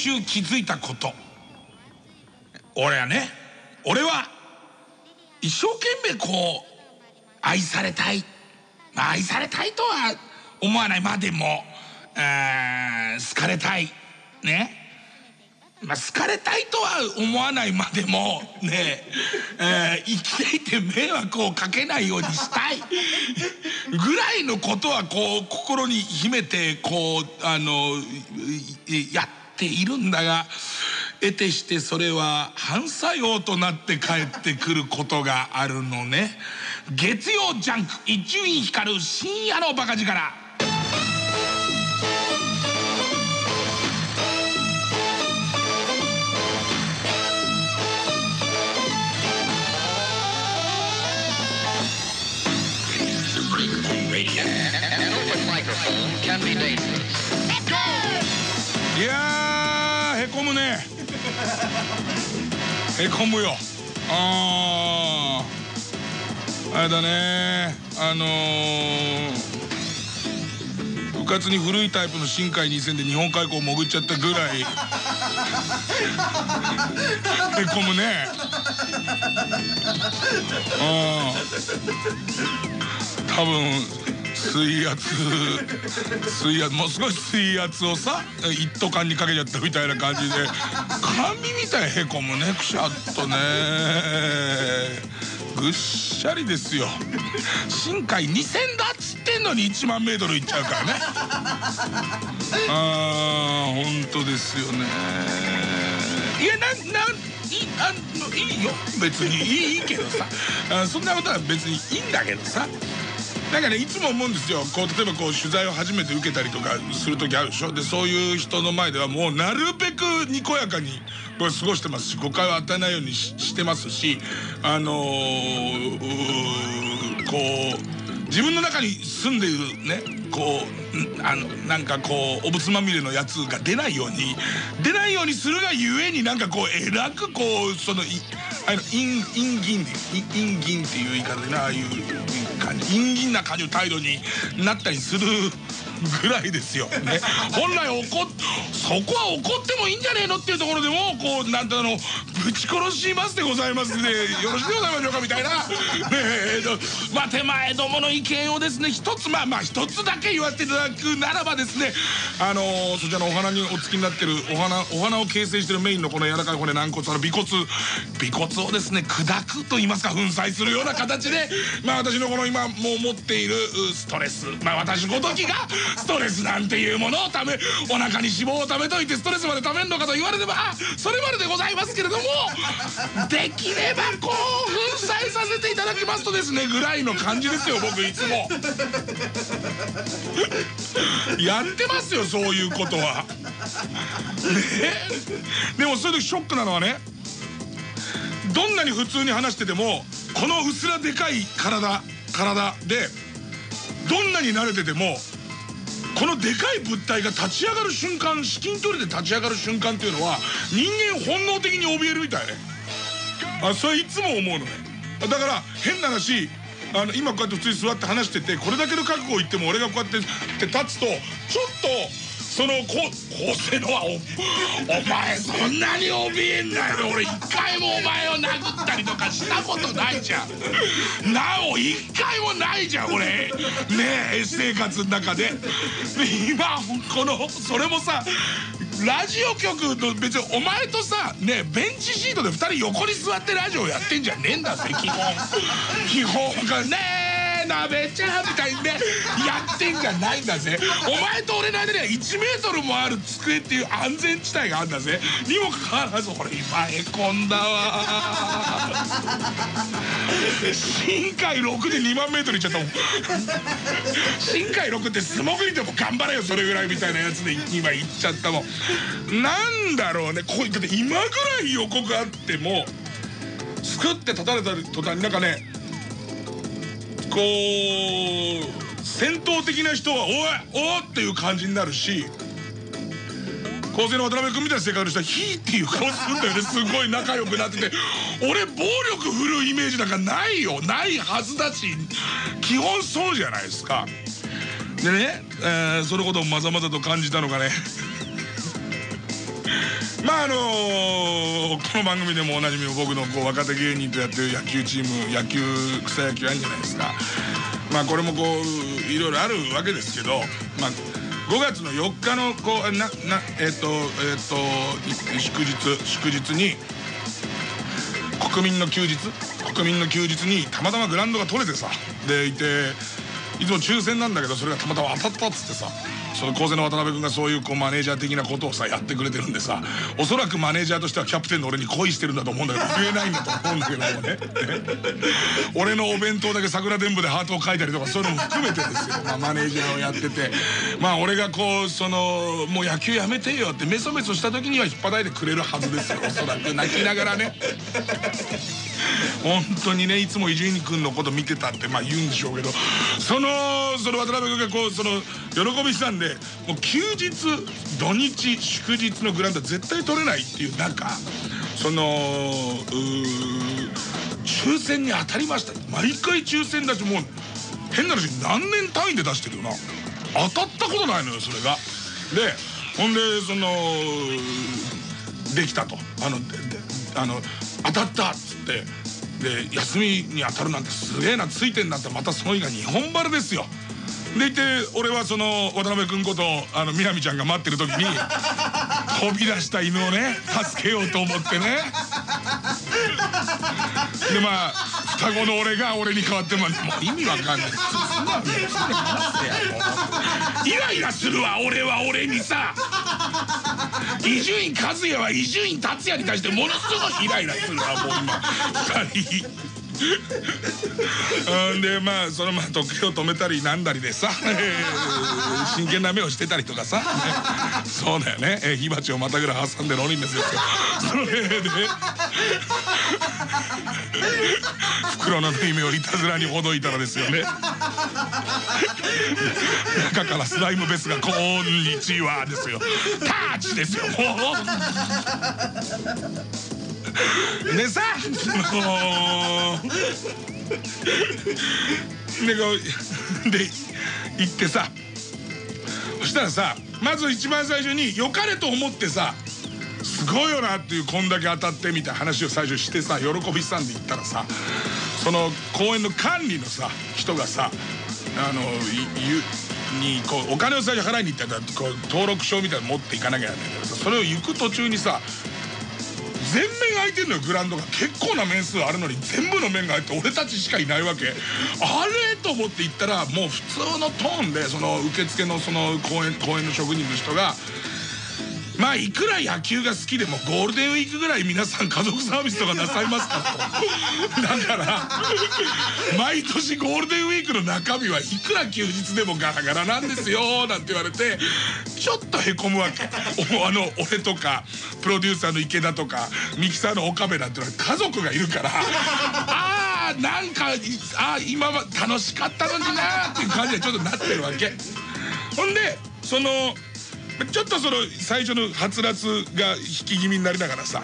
週気づいたこと。俺はね俺は一生懸命こう愛されたい、まあ、愛されたいとは思わないまでも好かれたい。ね。まあ、好かれたいとは思わないまでもね。えー、生きていて迷惑をかけないようにしたい。ぐらいのことはこう心に秘めてこうあのやっているんだが得てしてそれは反作用となって帰ってくることがあるのね。月曜ジャンク伊集院光深夜のバカ力。いやへこむよ。あああれだね。あのー、部活に古いタイプの深海2000で日本海溝潜っちゃったぐらい。へこむね。ああ多分水圧水圧もう少し水圧をさ一斗缶にかけちゃったみたいな感じで。紙みたいへこむねくしゃっとね。ぐっしゃりですよ。深海2000だっつってんのに1万メートルいっちゃうからね。あー本当ですよね。いやなんなんいあのいいよ。別にいいけどさ。そんなことは別にいいんだけどさ。なんかねいつも思うんですよ。こう例えばこう取材を初めて受けたりとかする時あるでしょ。でそういう人の前ではもうなるべくにこやかにこれ過ごしてますし誤解を与えないようにしてますしあのー、こう自分の中に住んでいるねこうあのなんかこうお仏まみれのやつが出ないように出ないようにするがゆえになんかこうえらくこうそのあの陰陰銀で陰銀っていう言い方でなああいう感じ陰銀な感じの態度になったりするぐらいですよ、ね、本来怒そこは怒ってもいいんじゃねえのっていうところでもこうなんてあのぶち殺しますでございますねよろしくございましょうかみたいな、ねえー、まあ手前どもの意見をですね一つまあまあ一つだけ言わせていただくならばですねあのー、そちらのお花にお付きになってるお花お花を形成してるメインのこの柔らかい骨軟骨あの尾骨尾骨をですね砕くと言いますか粉砕するような形でまあ私のこの今もう持っているストレス。まあ私ごときがストレスなんていうものをためお腹に脂肪をためといてストレスまでためんのかと言われればそれまででございますけれどもできればこう粉砕させていただきますとですねぐらいの感じですよ僕いつも。やってますよそういうことは。ね。でもそういう時ショックなのはねどんなに普通に話しててもこのうすらでかい体体でどんなに慣れててもこのでかい物体が立ち上がる瞬間至近距離で立ち上がる瞬間っていうのは人間本能的に怯えるみたいね。あそれいつも思うのね。だから変な話あの今こうやって普通に座って話しててこれだけの覚悟を言っても俺がこうやって立つとちょっとそのここうせのはおお前そんなに怯えんなよ。俺一回もお前を殴ったりとかしたことないじゃん。なお一回もないじゃん俺ねえ生活の中で。今このそれもさラジオ局の別にお前とさねベンチシートで2人横に座ってラジオやってんじゃねえんだぜ基本。基本がねえ。鍋ちゃみたいにねやってんじゃないんだぜ。お前と俺の間には1メートルもある机っていう安全地帯があるんだぜ。にもかかわらず俺今へこんだわ。深海6で2万メートルいっちゃったもん。深海6って素潜りでも頑張れよそれぐらいみたいなやつで今行っちゃったもん。なんだろうね。こだって今ぐらい予告あっても作って立たれた途端になんかねこう戦闘的な人は「おいおっ!」っていう感じになるし構成の渡辺君みたいな性格の人は「ひ」っていう顔するんだよねすごい仲良くなってて俺暴力振るうイメージなんかないよないはずだし基本そうじゃないですか。でね、えー、そのことをまざまざと感じたのがね まああのこの番組でもおなじみの僕のこう若手芸人とやってる野球チーム野球草野球あるんじゃないですか。まあこれもこういろいろあるわけですけどまあ5月の4日のこうななえっ、ー、とえっ、ー、と祝日祝日に国民の休日国民の休日にたまたまグラウンドが取れてさ。でいていつも抽選なんだけどそれがたまたま当たったっつってさ。その構成の渡辺君がそういうこうマネージャー的なことをさやってくれてるんでさおそらくマネージャーとしてはキャプテンの俺に恋してるんだと思うんだけど言えないんだと思うんだけどもね。俺のお弁当だけ桜伝部でハートを書いたりとかそういうのも含めてですよ、まあ、マネージャーをやってて。まあ俺がこうそのもう野球やめてよってメソメソした時には引っ張いてくれるはずですよ。おそらく泣きながらね。本当にねいつも伊集院君のこと見てたってまあ言うんでしょうけど。そのその渡辺君がこうその喜びしたんでもう休日土日祝日のグラウンド絶対取れないっていう中その抽選に当たりました。毎回抽選だしもう変な話何年単位で出してるよな。当たったことないのよそれが。でほんでそのできたと。あのあの当たったっつって。で休みに当たるなんてすげえなついてんなってまたその日が日本晴れですよ。でいて俺はその渡辺君ことあのみなみちゃんが待ってる時に飛び出した犬をね助けようと思ってねでまあ双子の俺が俺に代わってもう意味わかんないイライラするわ俺は俺にさ伊集院和也は伊集院達也に対してものすごいイライラするわもう今2人。うんでまあそのまあ時を止めたりなんだりでさ、真剣な目をしてたりとかさ、そうだよね、え火鉢をまたぐら挟んでロリンですよ。それで。袋の縫い目をいたずらにほどいたらですよね。中からスライムベスが「こんにちは」ですよ。タッチですよ。もうでさ。もうでこうで行ってさ。そしたらさまず一番最初に良かれと思ってさ。すごいよなっていうこんだけ当たってみたいな話を最初してさ喜びさんで言ったらさ。その公園の管理のさ人がさ。あのゆにこうお金を最初払いに行ったらこう登録証みたいなの持っていかなきゃいけないんだけどさそれを行く途中にさ全面空いてんのよグラウンドが。結構な面数あるのに全部の面が空いて俺たちしかいないわけ。あれと思って行ったらもう普通のトーンでその受付のその公園公園の職人の人がまあいくら野球が好きでもゴールデンウィークぐらい皆さん家族サービスとかなさいますかと。だから毎年ゴールデンウィークの中身はいくら休日でもガラガラなんですよなんて言われてちょっとへこむわけ。あの俺とかプロデューサーの池田とかミキサーの岡部なんてのは家族がいるからああなんかあ今は楽しかったのになっていう感じでちょっとなってるわけ。ほんでそのちょっとその最初のはつらつが引き気味になりながらさ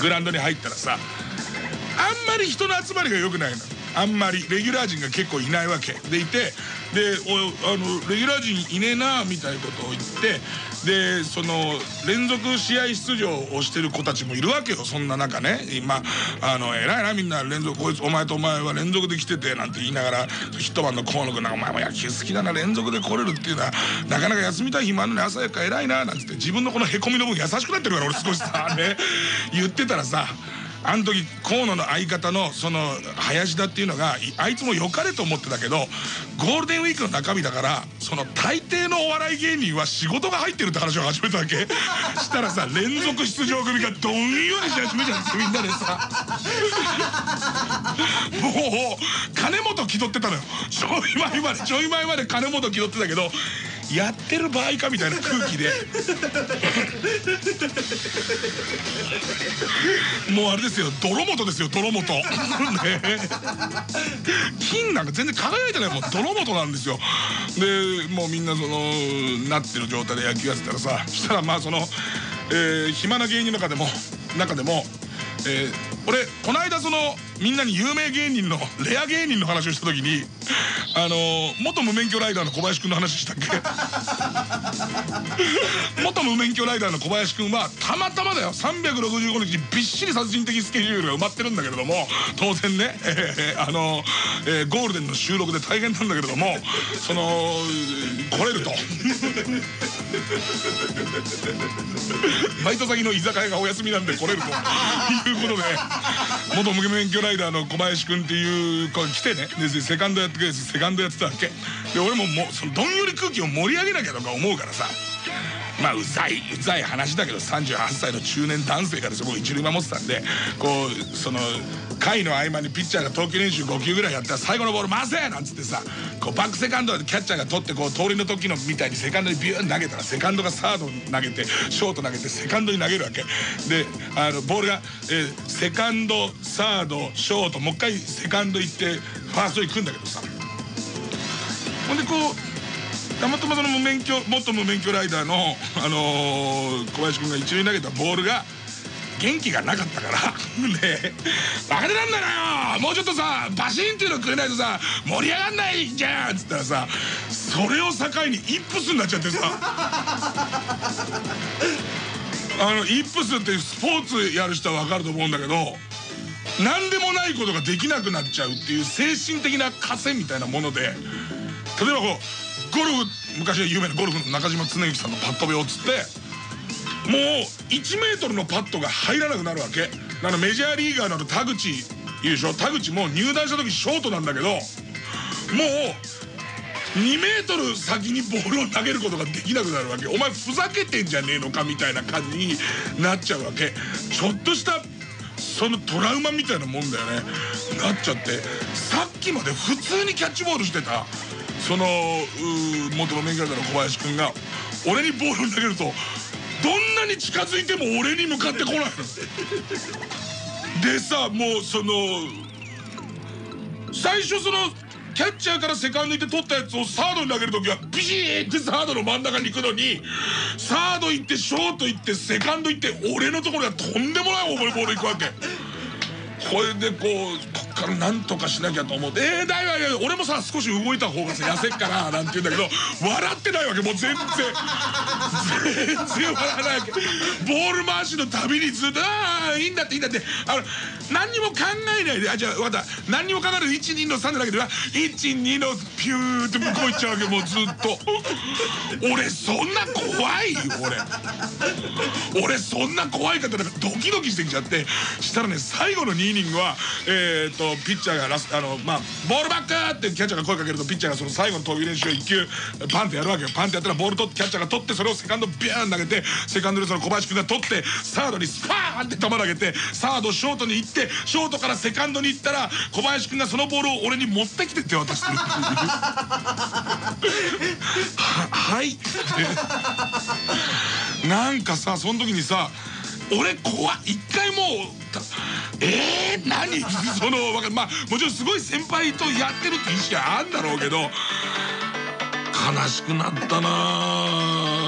グラウンドに入ったらさあんまり人の集まりが良くないの。あんまりレギュラー陣が結構いないわけ。でいてであのレギュラー陣いねえなみたいなことを言ってでその連続試合出場をしてる子たちもいるわけよそんな中ね。今あの偉いなみんな。連続こいつお前とお前は連続で来ててなんて言いながらヒットマンの河野君なんかお前も野球好きだな連続で来れるっていうのはなかなか休みたい暇あるのに朝やから偉いななんつって自分のこのへこみの分優しくなってるから俺少しさね。言ってたらさあの時河野の相方のその林田っていうのがあいつも良かれと思ってたけどゴールデンウィークの中身だからその大抵のお笑い芸人は仕事が入ってるって話を始めたわけ。したらさ連続出場組がどんよりし始めちゃうんですみんなでさ。もう金本気取ってたのよ。ちょい前までちょい前まで金本気取ってたけどやってる場合かみたいな空気で。もうあれですよ。泥本ですよ。泥本ね。金なんか全然輝いてないもう泥本なんですよ。でもうみんなそのなってる状態で野球やってたらさしたらまあその、えー、暇な芸人の中でも中でも、えー、俺この間そのみんなに有名芸人のレア芸人の話をした時にあの元無免許ライダーの小林くんの話したっけ？元無免許ライダーの小林くんはたまたまだよ。365日びっしり殺人的スケジュールが埋まってるんだけれども当然ね、えー、あの、えー、ゴールデンの収録で大変なんだけれどもその来れると。バイト先の居酒屋がお休みなんで来れると。いうことで元無免許ライダーライダーの小林君っていう子が来てね。でセカンドやってくれセカンドやってたわけ。で俺ももうそのどんより空気を盛り上げなきゃとか思うからさ。まあうざいうざい話だけど38歳の中年男性がです僕一塁守ってたんでこうその回の合間にピッチャーが投球練習5球ぐらいやったら最後のボール回せなんつってさこうバックセカンドでキャッチャーが取ってこう通りの時のみたいにセカンドにビューン投げたらセカンドがサード投げてショート投げてセカンドに投げるわけ。であのボールが、えー、セカンドサードショートもう一回セカンド行ってファースト行くんだけどさ。ほんでこうたまたまその無免許元無免許ライダーの、あのー、小林君が一塁投げたボールが元気がなかったから。ねバカでなんだよ！もうちょっとさバシンっていうのくれないとさ盛り上がんないじゃんっつったらさそれを境にイップスになっちゃってさ。あのイップスってスポーツやる人は分かると思うんだけど何でもないことができなくなっちゃうっていう精神的な枷みたいなもので例えばこうゴルフ昔は有名なゴルフの中島恒之さんのパット病っつってもう1メートルのパットが入らなくなるわけ。あのメジャーリーガーの田口いいでしょ田口も入団した時ショートなんだけどもう2メートル先にボールを投げることができなくなるわけ。お前ふざけてんじゃねえのかみたいな感じになっちゃうわけ。ちょっとしたそのトラウマみたいなもんだよね。なっちゃって。さっきまで普通にキャッチボールしてた。その元の免許の小林君が俺にボールを投げるとどんなに近づいても俺に向かってこないの。でさもうその最初そのキャッチャーからセカンド行って取ったやつをサードに投げる時はビシーってサードの真ん中に行くのにサード行ってショート行ってセカンド行って俺のところにはとんでもない重いボール行くわけ。これでこうからなんとかしなきゃと思って「えー、だいわ俺もさ少し動いた方がさ痩せっから」なんて言うんだけど笑ってないわけもう全然。全然笑わないわけ。ボール回しのたびにずっと「ああいいんだっていいんだって」あの何にも考えないであじゃあ分かった。何にも考えないで12の3でだけで12のピューって向こう行っちゃうわけもうずっと。俺そんな怖いよ俺。俺そんな怖い方なんかドキドキしてきちゃって。したらね最後の2イニングはえー、っとピッチャーがラスあのまあボールバックってキャッチャーが声かけるとピッチャーがその最後の投球練習を1球パンってやるわけよ。パンってやったらボール取ってキャッチャーが取ってそれをセカンドビャーン投げてセカンドでその小林君が取ってサードにスパーンって球投げてサードショートに行ってショートからセカンドに行ったら小林君がそのボールを俺に持ってきてって渡してるは はい。なんかさその時にさ俺怖い一回もうえー、何？そのまあもちろんすごい先輩とやってるって意識はあるんだろうけど悲しくなったな。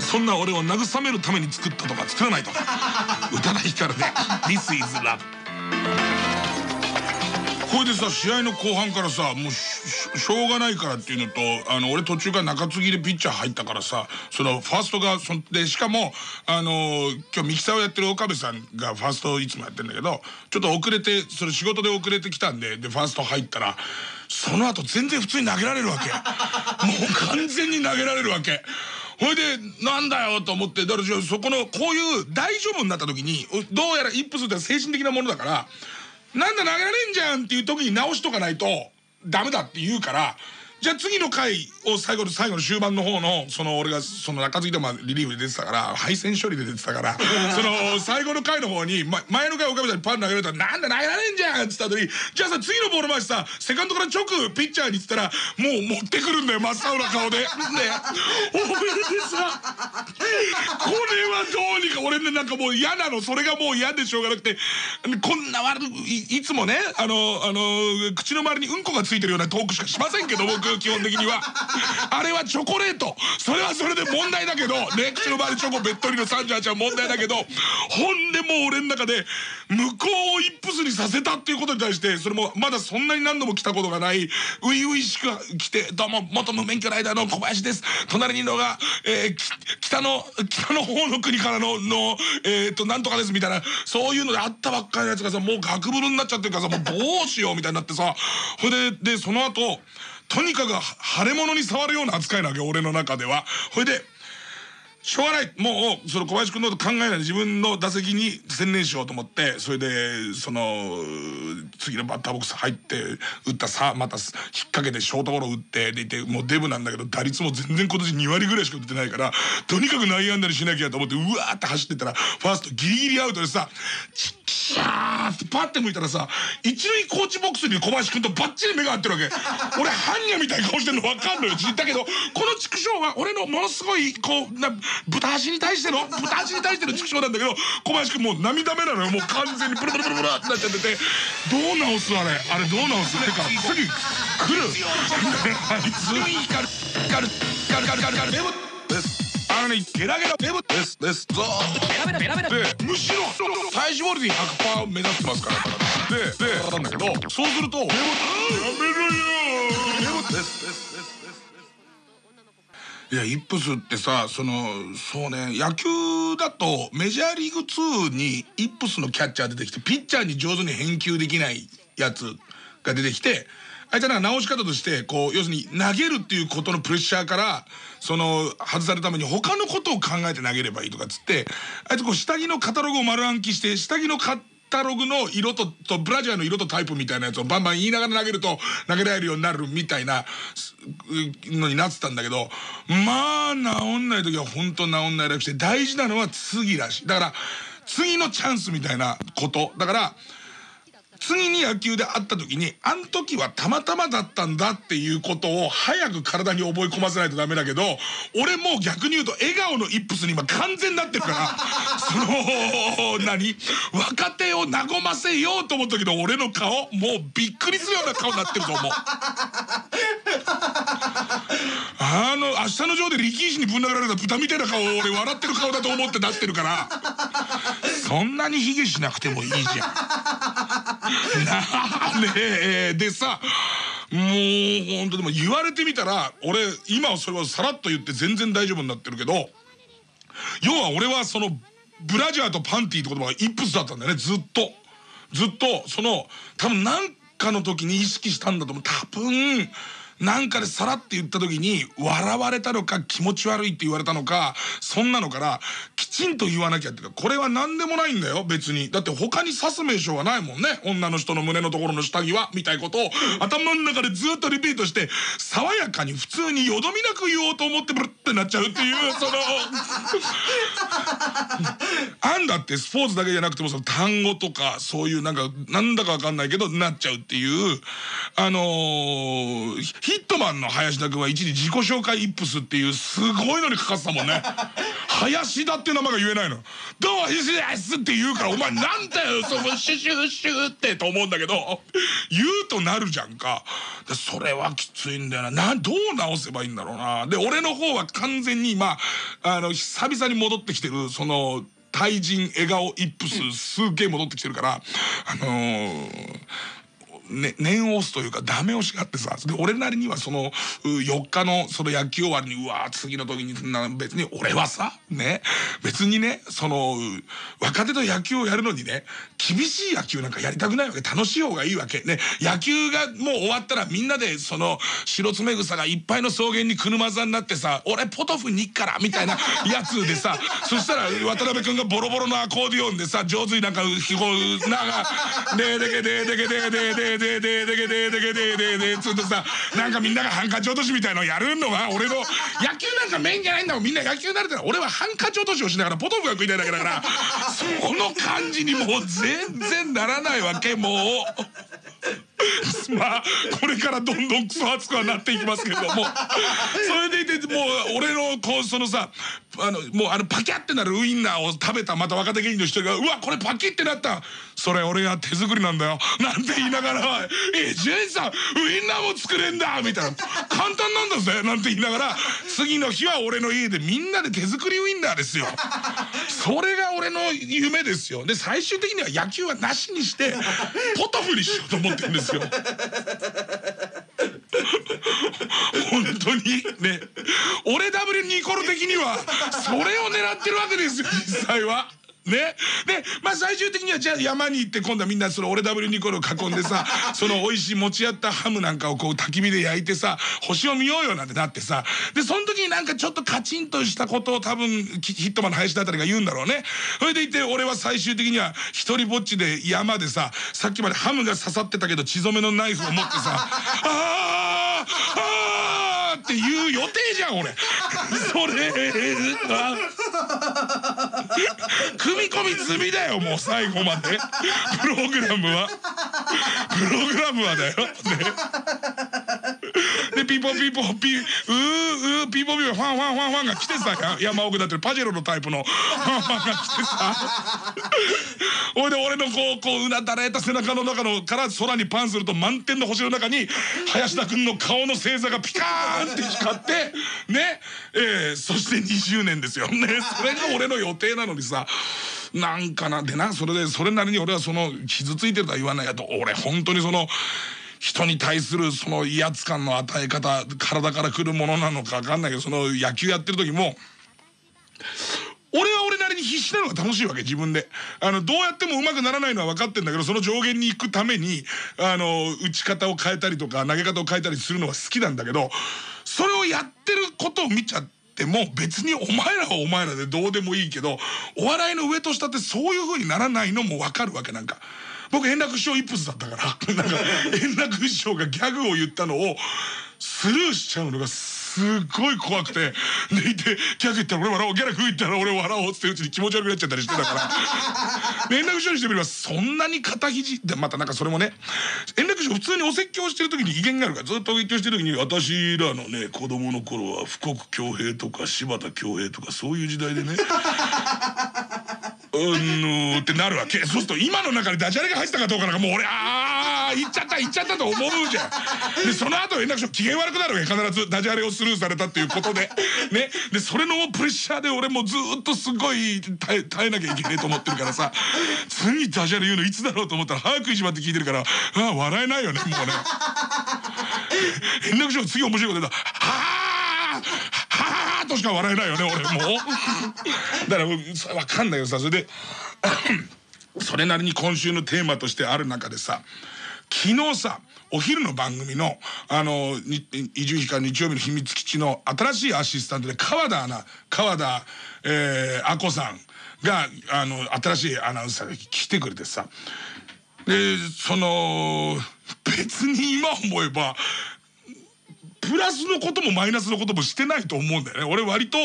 そんな俺を慰めるために作ったとか作らないとか。歌ないからね「This is Love」これでさ試合の後半からさもうしょうがないからっていうのとあの俺途中から中継ぎでピッチャー入ったからさそのファーストがそでしかもあの今日ミキサーをやってる岡部さんがファーストいつもやってるんだけどちょっと遅れてそれ仕事で遅れてきたんででファースト入ったらその後全然普通に投げられるわけ もう完全に投げられるわけ。ほいでなんだよと思ってだからそこのこういう大丈夫になった時にどうやらイップスって精神的なものだからなんだ投げられんじゃんっていう時に直しとかないとダメだって言うからじゃあ次の回を最後の最後の終盤の方のその俺がその中継ぎでもリリーフで出てたから配線処理で出てたから その最後の回の方に、ま、前の回岡部さんにパン投げられたら「なんだ投げられんじゃん」っつった後にじゃあさ次のボール回しさセカンドから直ピッチャーにっつったらもう持ってくるんだよ真っ青な顔で。ねおめでさこれはどうにか俺ねなんかもう嫌なのそれがもう嫌でしょうがなくてこんな悪いいつもねあのあの口の周りにうんこがついてるようなトークしかしませんけど僕。よ基本的には。あれはチョコレート。それはそれで問題だけどね口の周りチョコべっとりの38は問題だけどほんでもう俺の中で向こうをイップスにさせたっていうことに対してそれもまだそんなに何度も来たことがない初々しく来て「どうも元無免許ライダーの小林です」隣にいるのが、えー、北の北の方の国からののえっ、となんとかですみたいなそういうのであったばっかりのやつがさもうガクブルになっちゃってるからさもうどうしようみたいになってさ。ほいででその後とにかく腫れ物に触るような扱いなわけ俺の中では。ほいでしょうがない。もうその小林君のこと考えない自分の打席に専念しようと思ってそれでその次のバッターボックス入って打ったさまた引っ掛けてショートゴロ打ってでいてもうデブなんだけど打率も全然今年2割ぐらいしか打ってないからとにかく内野安打にしなきゃと思ってうわーって走ってたらファーストギリギリアウトでさチッキシャーってパッて向いたらさ一塁コーチボックスに小林君とバッチリ目が合ってるわけ。俺般若みたいな顔してんの分かんのよ。だけどこの畜生は俺のものすごいこうな豚足に対しての豚足に対しての畜生なんだけど小林君もう涙目なのよ。もう完全にブルブルブルブルってなっちゃってて。どう直すあれ？あれどう直す？ってか次来る？あいつ。光る光る光る光る光る光るあのねゲラゲラデブですですぞ。でむしろ体脂肪率100%目指してますからででなんだけどそうすると「やめろよデブですですですいやイップスってさそのそうね野球だとメジャーリーグ2にイップスのキャッチャー出てきてピッチャーに上手に返球できないやつが出てきてあいつは直し方としてこう要するに投げるっていうことのプレッシャーからその外されるために他のことを考えて投げればいいとかっつってあいつこう下着のカタログを丸暗記して下着のカタログの色ととブラジャーの色とタイプみたいなやつをバンバン言いながら投げると投げられるようになるみたいなのになってたんだけどまあ治んない時は本当治んないらしくて大事なのは次らしい。だから次のチャンスみたいなこと。だから次に野球で会った時にあん時はたまたまだったんだっていうことを早く体に覚え込ませないとダメだけど俺もう逆に言うと笑顔のイップスに今完全になってるから その何？若手を和ませようと思ったけど俺の顔もうびっくりするような顔になってると思う。あの明日のジョーで力石にぶん殴られた豚みたいな顔を俺笑ってる顔だと思って出してるからそんなに卑下しなくてもいいじゃん。ねえでさもう本当でも言われてみたら俺今はそれをさらっと言って全然大丈夫になってるけど要は俺はそのブラジャーとパンティーって言葉がイップスだったんだよねずっと。ずっとその多分何かの時に意識したんだと思う。多分なんかでさらって言った時に笑われたのか気持ち悪いって言われたのかそんなのからきちんと言わなきゃってこれは何でもないんだよ別に。だって他に指す名称はないもんね。女の人の胸のところの下着はみたいことを頭の中でずっとリピートして爽やかに普通によどみなく言おうと思ってブルってなっちゃうっていうそのあんだってスポーツだけじゃなくてもその単語とかそういうなんかなんだかわかんないけどなっちゃうっていう。あのー、ヒットマンの林田君は一時自己紹介イップスっていうすごいのにかかってたもんね。林田っていう名前が言えないの「どうも林です」って言うから「お前なんだよそのシュシュシュって」と思うんだけど言うとなるじゃんか。それはきついんだよな。などう直せばいいんだろうな。で俺の方は完全にまああの久々に戻ってきてるその対人笑顔イップスすげえ戻ってきてるからあのーね、念を押すというかダメ押しがあってさで俺なりにはその4日のその野球終わりにうわ次の時に別に俺はさね別にねその若手と野球をやるのにね厳しい野球なんかやりたくないわけ。楽しい方がいいわけ。ね野球がもう終わったらみんなでその白爪草がいっぱいの草原に車座になってさ俺ポトフにっからみたいなやつでさそしたら渡辺君がボロボロのアコーディオンでさ上手になんかひごなんか「ででけででけでででででででででででででつうとさなんかみんながハンカチ落としみたいのやるのが俺の野球なんかメインじゃないんだもんみんな野球慣れてる俺はハンカチ落としをしながらポトフが食いたいだけだからその感じにもう全然ならないわけもう。まあこれからどんどんクソ熱くはなっていきますけれども。それでいてもう俺のこうそのさあのもうあのパキャってなるウインナーを食べたまた若手芸人の一人が「うわこれパキってなった。それ俺が手作りなんだよ」なんて言いながら「えジェイさんウインナーも作れんだ」みたいな「簡単なんだぜ」なんて言いながら次の日は俺の家でみんなで手作りウインナーですよ。それが俺の夢ですよ。で最終的には野球はなしにしてポトフにしようと思ってるんですよ。本当にね俺 W ニコル的にはそれを狙ってるわけですよ実際は。ね、で、まあ、最終的にはじゃあ山に行って今度はみんなその俺 W ニコルを囲んでさ その美味しい持ち合ったハムなんかをこう焚き火で焼いてさ星を見ようよなんてなってさでその時になんかちょっとカチンとしたことを多分ヒットマンの林田あたりが言うんだろうね。それでいて俺は最終的には一人ぼっちで山でささっきまでハムが刺さってたけど血染めのナイフを持ってさ「あーあ」っていう予定じゃん俺。それ組み込み済みだよもう最後まで。プログラムは。プログラムはだよ。ねでピーポピーポピうーうーピーポピーポファンファンファンファンが来てさ。山奥だってパジェロのタイプのファンファンが来てさ。ほいで俺のこうこううなだれた背中の中のから空にパンすると満天の星の中に林田君の顔の星座がピカーンって光ってね。えー、そして20年ですよ。ね。それが俺の予定なのにさ。なんかな。でなそれでそれなりに俺はその傷ついてるとは言わないやと。俺本当にその人に対するその威圧感の与え方体からくるものなのか分かんないけどその野球やってる時も俺は俺なりに必死なのが楽しいわけ自分で。あのどうやってもうまくならないのは分かってんだけどその上限に行くためにあの打ち方を変えたりとか投げ方を変えたりするのは好きなんだけどそれをやってることを見ちゃっても別にお前らはお前らでどうでもいいけどお笑いの上と下ってそういう風にならないのも分かるわけなんか。僕円楽師匠一発だったから。なんか円楽師匠がギャグを言ったのをスルーしちゃうのがすごい怖くて。でいてギャグ言ったら俺笑おうギャグ言ったら俺笑おうってうちに気持ち悪くなっちゃったりしてたから。円楽師匠にしてみればそんなに肩肘でまたなんかそれもね円楽普通にお説教してる時に威厳があるからずっとお説教してる時に私らのね子供の頃は富国強兵とか柴田強兵とかそういう時代でね うんのってなるわけ。そうすると今の中でダジャレが入ってたかどうかなんかもう俺ああ言っちゃった言っちゃったと思うじゃん。でその後円楽師匠機嫌悪くなるわけ。必ずダジャレをスルーされたっていうことで。ね。でそれのプレッシャーで俺もずっとすごい耐え耐えなきゃいけねえと思ってるからさ。次ダジャレ言うのいつだろうと思ったら早くしまって聞いてるからああ笑えないよねもうね。円楽師匠次面白いこと言ったはあはあとしか笑えないよね俺もう。だから分かんないよさそれで。それなりに今週のテーマとしてある中でさ昨日さお昼の番組のあの伊集院光日曜日の秘密基地の新しいアシスタントで川田アナ川田えー、あこさんがあの新しいアナウンサーが来てくれてさでその別に今思えばプラスのこともマイナスのこともしてないと思うんだよね。俺割と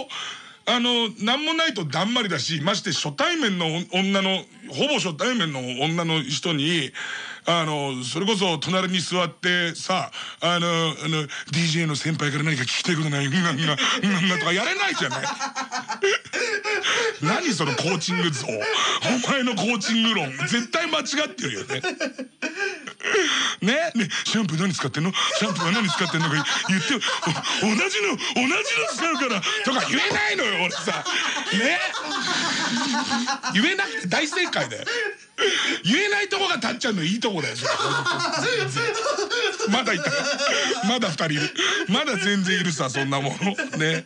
あの何もないとだんまりだしまして初対面の女のほぼ初対面の女の人にあのそれこそ隣に座ってさあのあの DJ の先輩から何か聞きたいことない？うんがんがうんがとかやれないじゃない？何そのコーチング像？お前のコーチング論。絶対間違ってるよね。ねねシャンプー何使ってんの？シャンプーは何使ってんのか言って同じの同じの使うから。とか言えないのよ俺さ。ね。言えなくて大正解だよ。言えないとこが立っちゃうのいいとこだよまだいた。まだ2人いる。まだ全然いるさそんなもの。ね。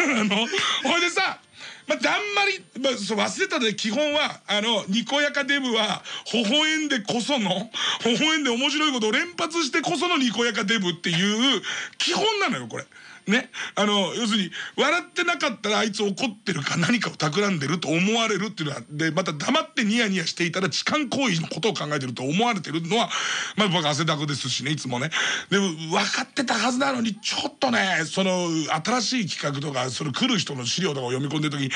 あのほいでさまあ、だんまり、まあ、そ忘れたで基本はあのにこやかデブは微笑んでこその微笑んで面白いことを連発してこそのにこやかデブっていう基本なのよこれ。ね、あの要するに笑ってなかったらあいつ怒ってるか何かを企んでると思われるっていうのはでまた黙ってニヤニヤしていたら痴漢行為のことを考えてると思われてるのはまあ僕汗だくですしねいつもね。でも分かってたはずなのにちょっとねその新しい企画とかその来る人の資料とかを読み込んでる時に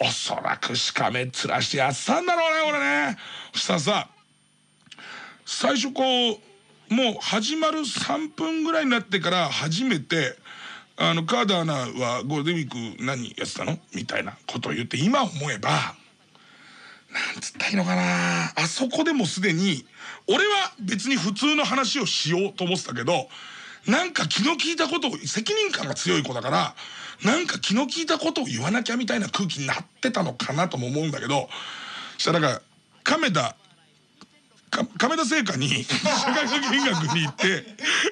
おそらくしかめっ面してやってたんだろうね俺ね。そしたらさ最初こうもう始まる3分ぐらいになってから初めてあのカーダアナはゴールデンウィーク何やってたのみたいなことを言って今思えばなんつったらいいのかな。あそこでもすでに俺は別に普通の話をしようと思ってたけどなんか気の利いたことを責任感が強い子だからなんか気の利いたことを言わなきゃみたいな空気になってたのかなとも思うんだけどしたらなんか亀田亀田製菓に社会科見学に行って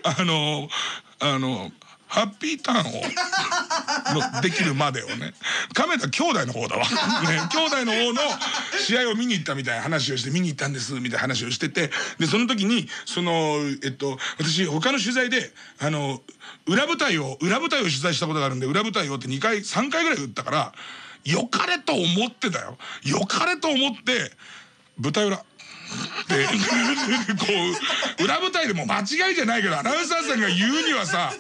あのあのハッピーターンを のできるまでをね。亀田兄弟の方だわ、ね、兄弟の方の試合を見に行ったみたいな話をして見に行ったんですみたいな話をしてて。でその時にそのえっと私他の取材であの裏舞台を裏舞台を取材したことがあるんで裏舞台をって2回3回ぐらい打ったからよかれと思ってたよ。よかれと思って舞台裏でこう裏舞台でも間違いじゃないけどアナウンサーさんが言うにはさ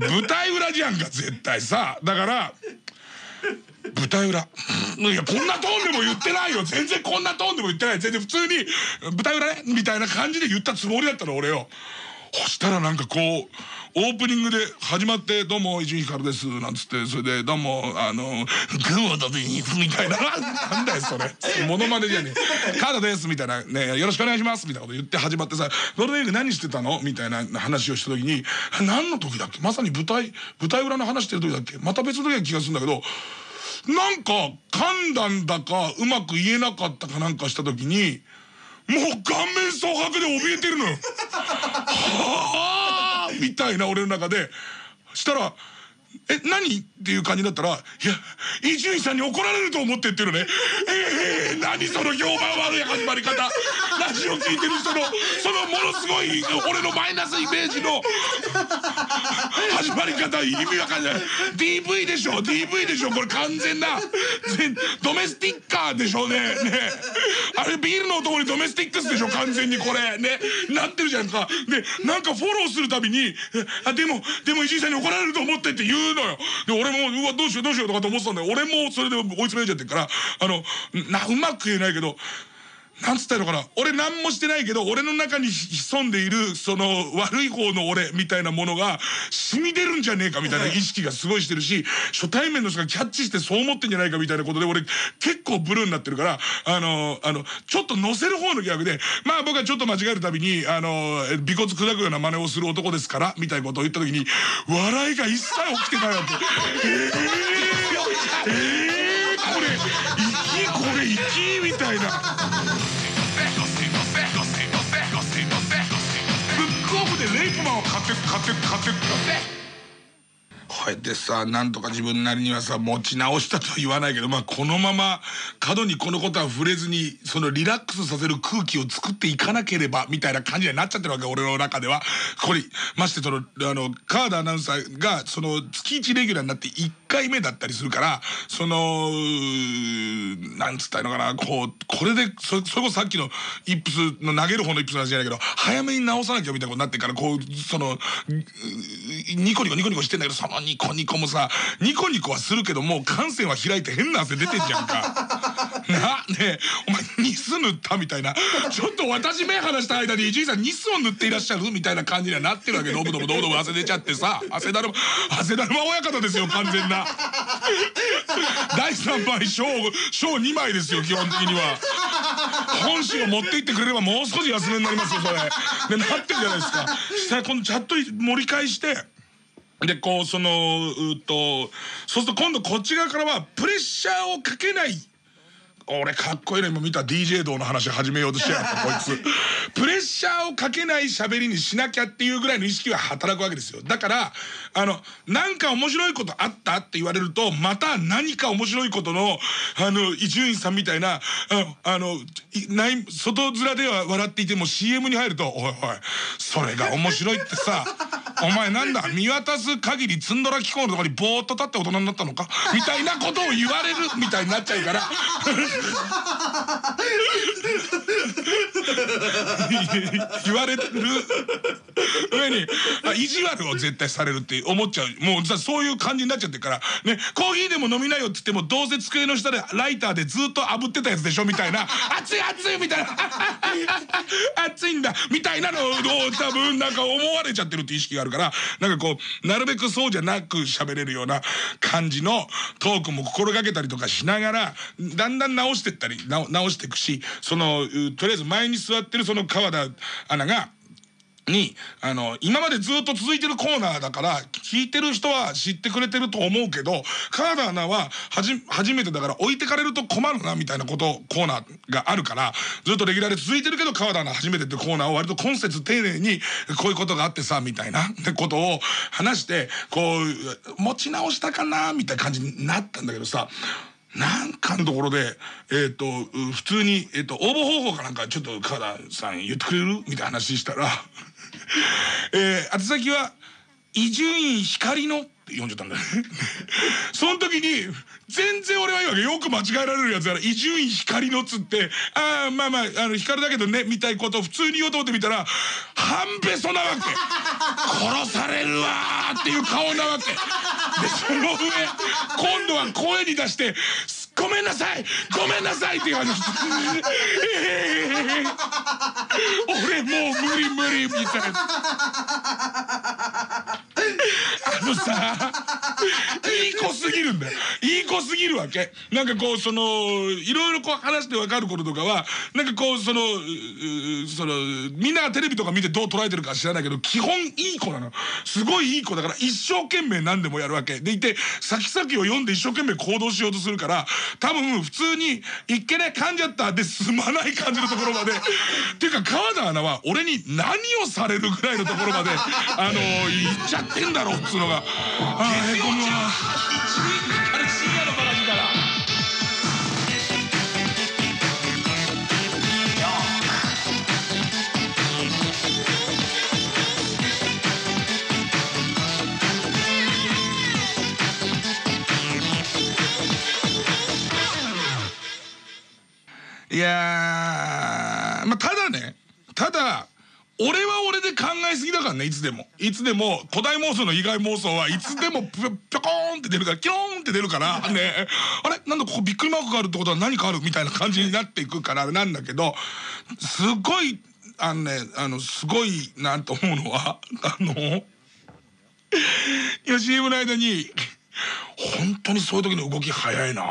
舞台裏じゃんか絶対さ。だから舞台裏。いやこんなトーンでも言ってないよ。全然こんなトーンでも言ってない。全然普通に舞台裏ねみたいな感じで言ったつもりだったの俺よそしたらなんかこうオープニングで始まって「どうも伊集院光です」なんつってそれで「どうもあの久保田でみたいな。なんだよそれ。モノマネじゃねえ「カードです」みたいな「ねよろしくお願いします」みたいなこと言って始まってさ「ゴールデンウィーク何してたの?」みたいな話をした時に何の時だっけ？まさに舞台舞台裏の話してる時だっけ？また別の時な気がするんだけどなんか噛んだんだかうまく言えなかったかなんかした時にもう顔面蒼白で怯えてるのよ。はあ。みたいな俺の中でしたら「え何?」っていう感じだったら「いや伊集院さんに怒られると思って」っていうのね「ええー、何その評判悪い始まり方。ラジオ聞いてる人のそのものすごい俺のマイナスイメージの始まり方意味わかんない。DV でしょ DV でしょ。これ完全なドメスティッカーでしょね。ね。あれビールの男にドメスティックスでしょ完全にこれ。ね。なってるじゃんか。でなんかフォローするたびに「あでもでも石井さんに怒られると思って」って言うのよ。で俺もうわどうしようどうしようとかって思ってたんだよ。俺もそれで追い詰められちゃってるからあのなうまく言えないけどなんつったのかな？俺何もしてないけど俺の中に潜んでいるその悪い方の俺みたいなものが染み出るんじゃねえかみたいな意識がすごいしてるし初対面の人がキャッチしてそう思ってんじゃないかみたいなことで俺結構ブルーになってるからあのあのちょっと乗せる方の逆でまあ僕はちょっと間違えるたびにあの尾骨砕くような真似をする男ですからみたいなことを言った時に笑いが一切起きてないわけ。えー、えー、これ息これ息みたいな。イプマを買って買って買ってこうやってさなんとか自分なりにはさ持ち直したとは言わないけどまあこのまま過度にこのことは触れずにそのリラックスさせる空気を作っていかなければみたいな感じになっちゃってるわけ俺の中ではこれましてそのあのカードアナウンサーがその月1レギュラーになって回目だったりするからそのなんつったらいいのかなこうこれでそそれこそさっきのイップスの投げる方のイップスの話じゃないけど早めに直さなきゃみたいなことになってからこうそのニコニコニコニコしてんだけどそのニコニコもさニコニコはするけどもう感染は開いて変な汗出てんじゃんか。なねえお前ニス塗ったみたいな。ちょっと私目離した間に伊集院さんニスを塗っていらっしゃるみたいな感じにはなってるわけ。どぶどぶどぶどぶ汗出ちゃってさ。汗だるま汗だるま親方ですよ完全な。第3枚賞賞2枚ですよ基本的には。本誌を持っていってくれればもう少し安めになりますよそれ。でなってるじゃないですか。したら今度チャット盛り返してでこうそのうとそうすると今度こっち側からはプレッシャーをかけない俺かっこいいの今見た DJ 道の話始めようとしてやった こいつ。プレッシャーをかけない喋りにしなきゃっていうぐらいの意識は働くわけですよ。だからあのなんか面白いことあったって言われるとまた何か面白いことのあの伊集院さんみたいなああの内外面では笑っていても CM に入ると「おいおいそれが面白いってさ お前なんだ見渡す限りツンドラ気候のとこにぼーっと立って大人になったのか?」みたいなことを言われるみたいになっちゃうから 言われる。上に意地悪を絶対されるって思っちゃう。もうさそういう感じになっちゃってるから。ねコーヒーでも飲みなよって言ってもどうせ机の下でライターでずっと炙ってたやつでしょみたいな。熱い熱いみたいな。熱いんだ。みたいなのを多分なんか思われちゃってるって意識があるから。なんかこうなるべくそうじゃなく喋れるような感じのトークも心がけたりとかしながらだんだん治直してったり直していくしそのとりあえず前に座ってるその川田アナがにあの今までずっと続いてるコーナーだから聞いてる人は知ってくれてると思うけど川田アナは初めてだから置いてかれると困るなみたいなことコーナーがあるからずっとレギュラーで続いてるけど川田アナ初めてってコーナーを割と今節丁寧にこういうことがあってさみたいなことを話してこう持ち直したかなみたいな感じになったんだけどさなんかのところで、えっ、ー、と、普通に、えっ、ー、と、応募方法かなんかちょっと川田さん言ってくれる？みたいな話したらえー、宛先は、伊集院光の読んじゃったんだ。その時に、全然俺は今よく間違えられるやつやら、伊集院光のっつって、ああ、まあまあ、あの、光だけどね、みたいことを普通に言おうと思ってみたら、半べそなわけ。殺されるわっていう顔なわけ。で、その上、今度は声に出して、ごめんなさい。ごめんなさいって言われて。俺もう無理無理みたいな。あのさいい子すぎるんだよ。いい子すぎるわけ。なんかこうそのいろいろこう話して分かることとかはなんかこうそのそのみんながテレビとか見てどう捉えてるか知らないけど基本いい子なの。すごいいい子だから一生懸命何でもやるわけ。でいて先々を読んで一生懸命行動しようとするから多分普通に「いっけね噛んじゃった」で済まない感じのところまでっ ていうか川田アナは俺に何をされるぐらいのところまであの言っちゃってんだろうっつうのが。あへこむわ。いやまあただねただ俺は俺で考えすぎだからねいつでも。いつでも古代妄想の意外妄想はいつでもぴょぴょこーんって出るからキョーンって出るから ね。あれ？なんだここびっくりマークがあるってことは何かあるみたいな感じになっていくからなんだけどすごいあのねあのすごいなと思うのは あのいや CM の間に本当にそういう時の動き早いな。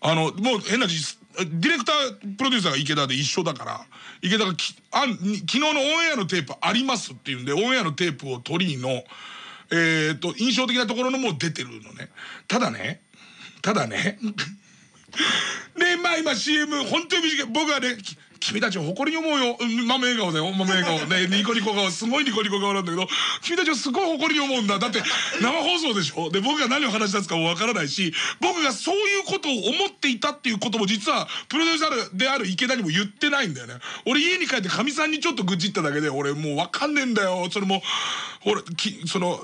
あのもう変な事実ディレクタープロデューサーが池田で一緒だから池田がきあ昨日のオンエアのテープありますって言うんでオンエアのテープを取りのえっと印象的なところのも出てるのね。ただねただねで まあ今 CM 本当に短い。僕はね君たちを誇りに思うよ。豆笑顔だよ。豆笑顔。ねニコニコ顔。すごいニコニコ顔なんだけど。君たちをすごい誇りに思うんだ。だって生放送でしょ？で僕が何を話し出すかもわからないし僕がそういうことを思っていたっていうことも実はプロデューサーである池田にも言ってないんだよね。俺家に帰ってかみさんにちょっと愚痴っただけで俺もうわかんねえんだよ。それもほらきその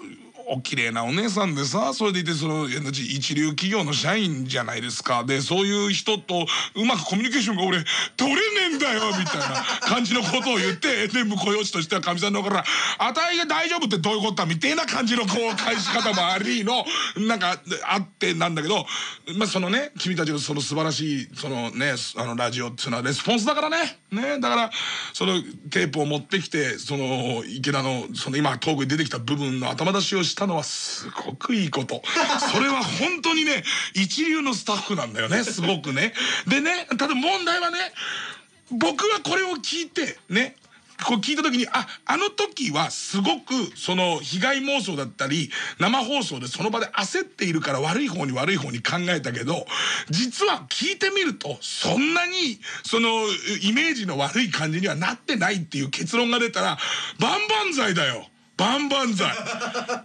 お綺麗なお姉さんでさそれでいてその一流企業の社員じゃないですか。でそういう人とうまくコミュニケーションが俺取れねえんだよみたいな感じのことを言って で婿養子としてはかみさんの方から「あたいが大丈夫ってどういうことだ」みたいな感じのこう返し方もありのなんかあってなんだけどまあそのね君たちのその素晴らしいそのねあのラジオっていうのはレスポンスだからね。ねだからそのテープを持ってきてその池田のその今トークに出てきた部分の頭出しをしてしたのはすごくいいこと。それは本当にね、一流のスタッフなんだよね、すごくね。でね、ただ問題はね、僕はこれを聞いて、ね、こう聞いた時に、あ、あの時はすごくその被害妄想だったり、生放送でその場で焦っているから悪い方に悪い方に考えたけど、実は聞いてみると、そんなにそのイメージの悪い感じにはなってないっていう結論が出たら、万々歳だよ。バンバンザイ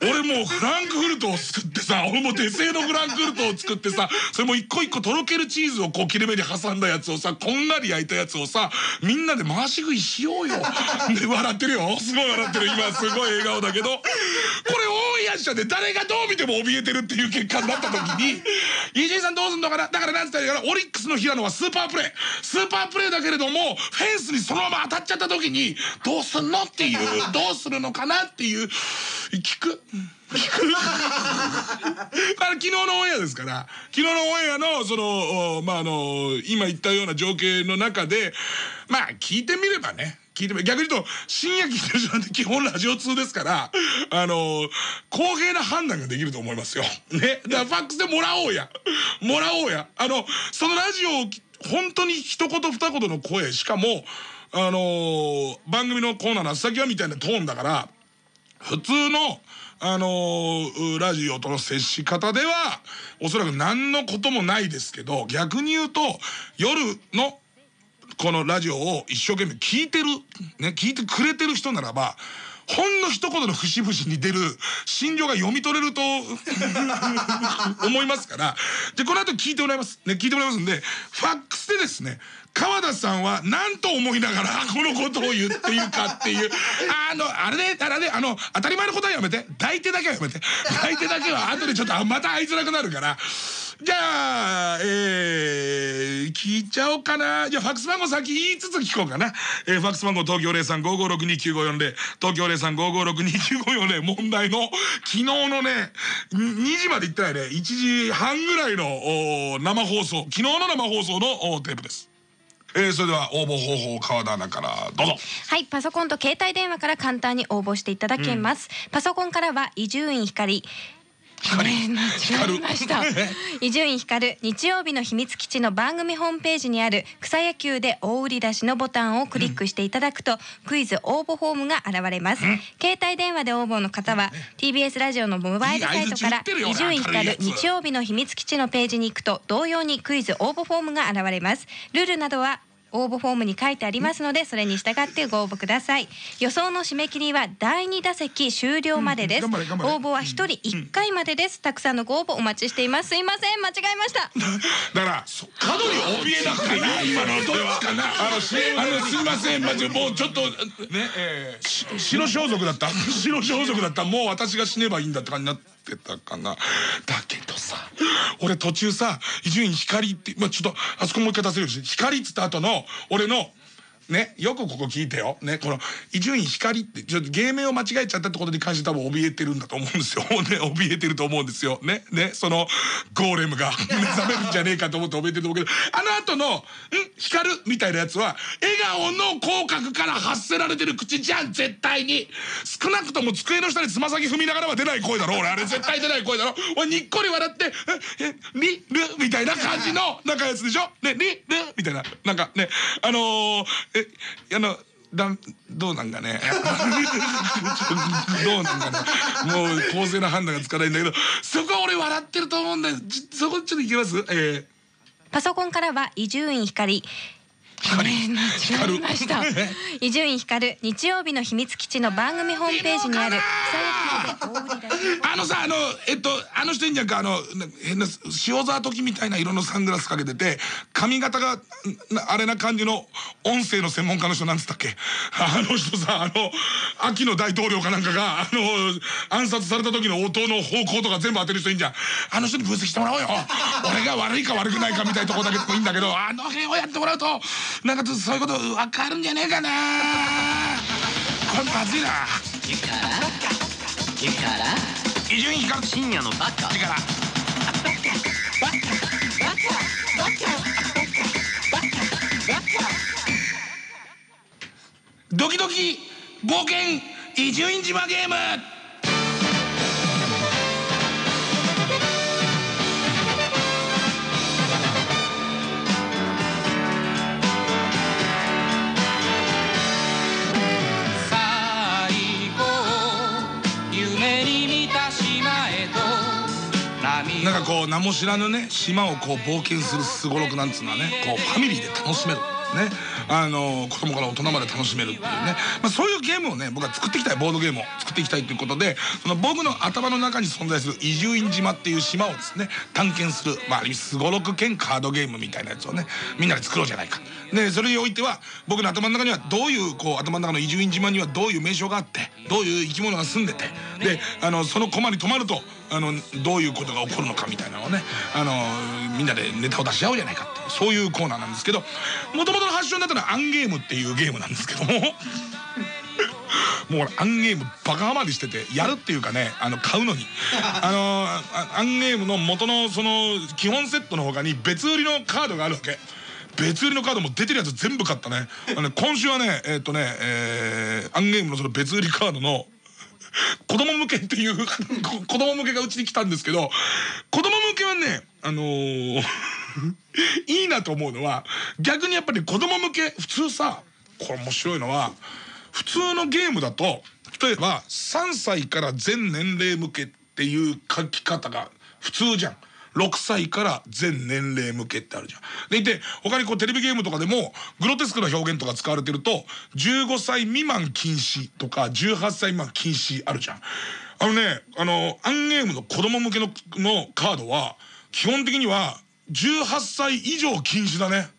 俺もうフランクフルトを作ってさ俺も手製のフランクフルトを作ってさそれも一個一個とろけるチーズをこう切れ目に挟んだやつをさこんがり焼いたやつをさみんなで回し食いしようよ。で笑ってるよ。すごい笑ってる。今すごい笑顔だけどこれオンエア社で誰がどう見ても怯えてるっていう結果になった時に「伊集院さんどうすんのかな？だからなんつったらいいかな？オリックスの平野はスーパープレースーパープレーだけれどもフェンスにそのまま当たっちゃった時にどうすんのっていうどうするのかなってていう聞く？聞く？あ昨日のオンエアですから。昨日のオンエアのそのまああの今言ったような情景の中でまあ聞いてみればね。聞いてみ逆に言うと深夜聞いてる人なんて基本ラジオ通ですからあの公平な判断ができると思いますよ。ね。だからファックスでもらおうや。もらおうや。あのそのラジオを本当に一言二言の声しかもあの、番組のコーナーの先はみたいなトーンだから普通のあのー、ラジオとの接し方ではおそらく何のこともないですけど逆に言うと夜のこのラジオを一生懸命聞いてる、ね、聞いてくれてる人ならばほんの一言の節々に出る心情が読み取れると 思いますから。でこの後聞いてもらいます。ね聞いてもらいますんでファックスでですね川田さんは何と思いながら このことを言っているかっていう。あのあれねあれねあの当たり前のことはやめて。抱いてだけはやめて。抱いてだけは後でちょっとまた会いづらくなるから。じゃあ、えー、聞いちゃおうかな。じゃあ、ファックス番号先言いつつ聞こうかな。えー、ファックス番号東京0355629540、東京0355629540、問題の、昨日のね、2時まで行ったらね、1時半ぐらいの生放送、昨日の生放送のテープです。えー、それでは応募方法川田アナからどうぞ。はいパソコンと携帯電話から簡単に応募していただけます、うん、パソコンからは伊集院光光えました。伊集院光日曜日の秘密基地の番組ホームページにある草野球で大売り出しのボタンをクリックしていただくと、クイズ応募フォームが現れます、携帯電話で応募の方は TBS ラジオのモバイルサイトから伊集院光日曜日の秘密基地のページに行くと同様にクイズ応募フォームが現れます。ルールなどは応募フォームに書いてありますのでそれに従ってご応募ください。予想の締め切りは第2打席終了までです、応募は1人1回までです。たくさんのご応募お待ちしています。すいません。間違えました。だか。ら角に怯えなくていい今のどっちかな。あのあのすいません。まじもうちょっとねえー、白装束だった。白装束だった。もう私が死ねばいいんだって感じになってたかな。だけどさ俺途中さ伊集院光って、まあ、ちょっとあそこもう一回出せるし光っつった後の俺のね、よくここ聞いてよ。ね、この、伊集院光って、ちょっと芸名を間違えちゃったってことに関して多分怯えてるんだと思うんですよ。ね、怯えてると思うんですよ。ね、ね、その、ゴーレムが 目覚めるんじゃねえかと思って怯えてると思うけど、あの後の、ん？光るみたいなやつは、笑顔の口角から発せられてる口じゃん、絶対に。少なくとも机の下につま先踏みながらは出ない声だろ、俺。あれ絶対出ない声だろ。俺にっこり笑って、え、え、リ、ルみたいな感じの、なんかやつでしょ？ね、リ、ルみたいな。なんかね、あのーえ あのだどうなんかね。どうなんかね。もう公正な判断がつかないんだけどそこは俺笑ってると思うんだよ。そこちょっといきます？えー、パソコンからは伊集院光。光違いました。伊集院光日曜日の秘密基地の番組ホームページにある あのさあのえっとあの人いんじゃんかあの変な塩沢時みたいな色のサングラスかけてて髪型があれな感じの音声の専門家の人なんつったっけ？あの人さあの秋の大統領かなんかがあの暗殺された時の音の方向とか全部当てる人いいんじゃん。あの人に分析してもらおうよ。俺が悪いか悪くないかみたいなとこだけでもいいんだけどあの辺をやってもらうとなんかそういうこと分かるんじゃねえかな。これまずいな伊集院光深夜のバカ。力ドキドキ冒険伊集院島ゲームこう名も知らぬね島をこう冒険するすごろくなんつうのはねこうファミリーで楽しめる。ね。あの子供から大人まで楽しめるっていうね、まあ、そういうゲームをね僕は作っていきたいボードゲームを作っていきたいということでその僕の頭の中に存在する伊集院島っていう島をですね探検するまあすごろく兼カードゲームみたいなやつをねみんなで作ろうじゃないか。でそれにおいては僕の頭の中にはどういうこう頭の中の伊集院島にはどういう名称があってどういう生き物が住んでてであのその駒に泊まるとあのどういうことが起こるのかみたいなのをねあのみんなでネタを出し合おうじゃないかってそういうコーナーなんですけどもともとの発祥になったのはアンゲームっていうゲームなんですけどももうアンゲームバカハマりしててやるっていうかねあの買うのにあのアンゲームの元のその基本セットのほかに別売りのカードがあるわけ。別売りのカードも出てるやつ全部買ったね。あの今週はねえっ、とね、えー、アンゲームのその別売りカードの 子供向けっていう 子供向けがうちに来たんですけど子供向けはねあのー いいなと思うのは逆にやっぱり子供向け普通さこれ面白いのは普通のゲームだと例えば3歳から全年齢向けっていう書き方が普通じゃん。6歳から全年齢向けってあるじゃん。でいて他にこうテレビゲームとかでもグロテスクな表現とか使われてると15歳未満禁止とか18歳未満禁止あるじゃん。あのねあのアンゲームの子供向けののカードは基本的には18歳以上禁止だね。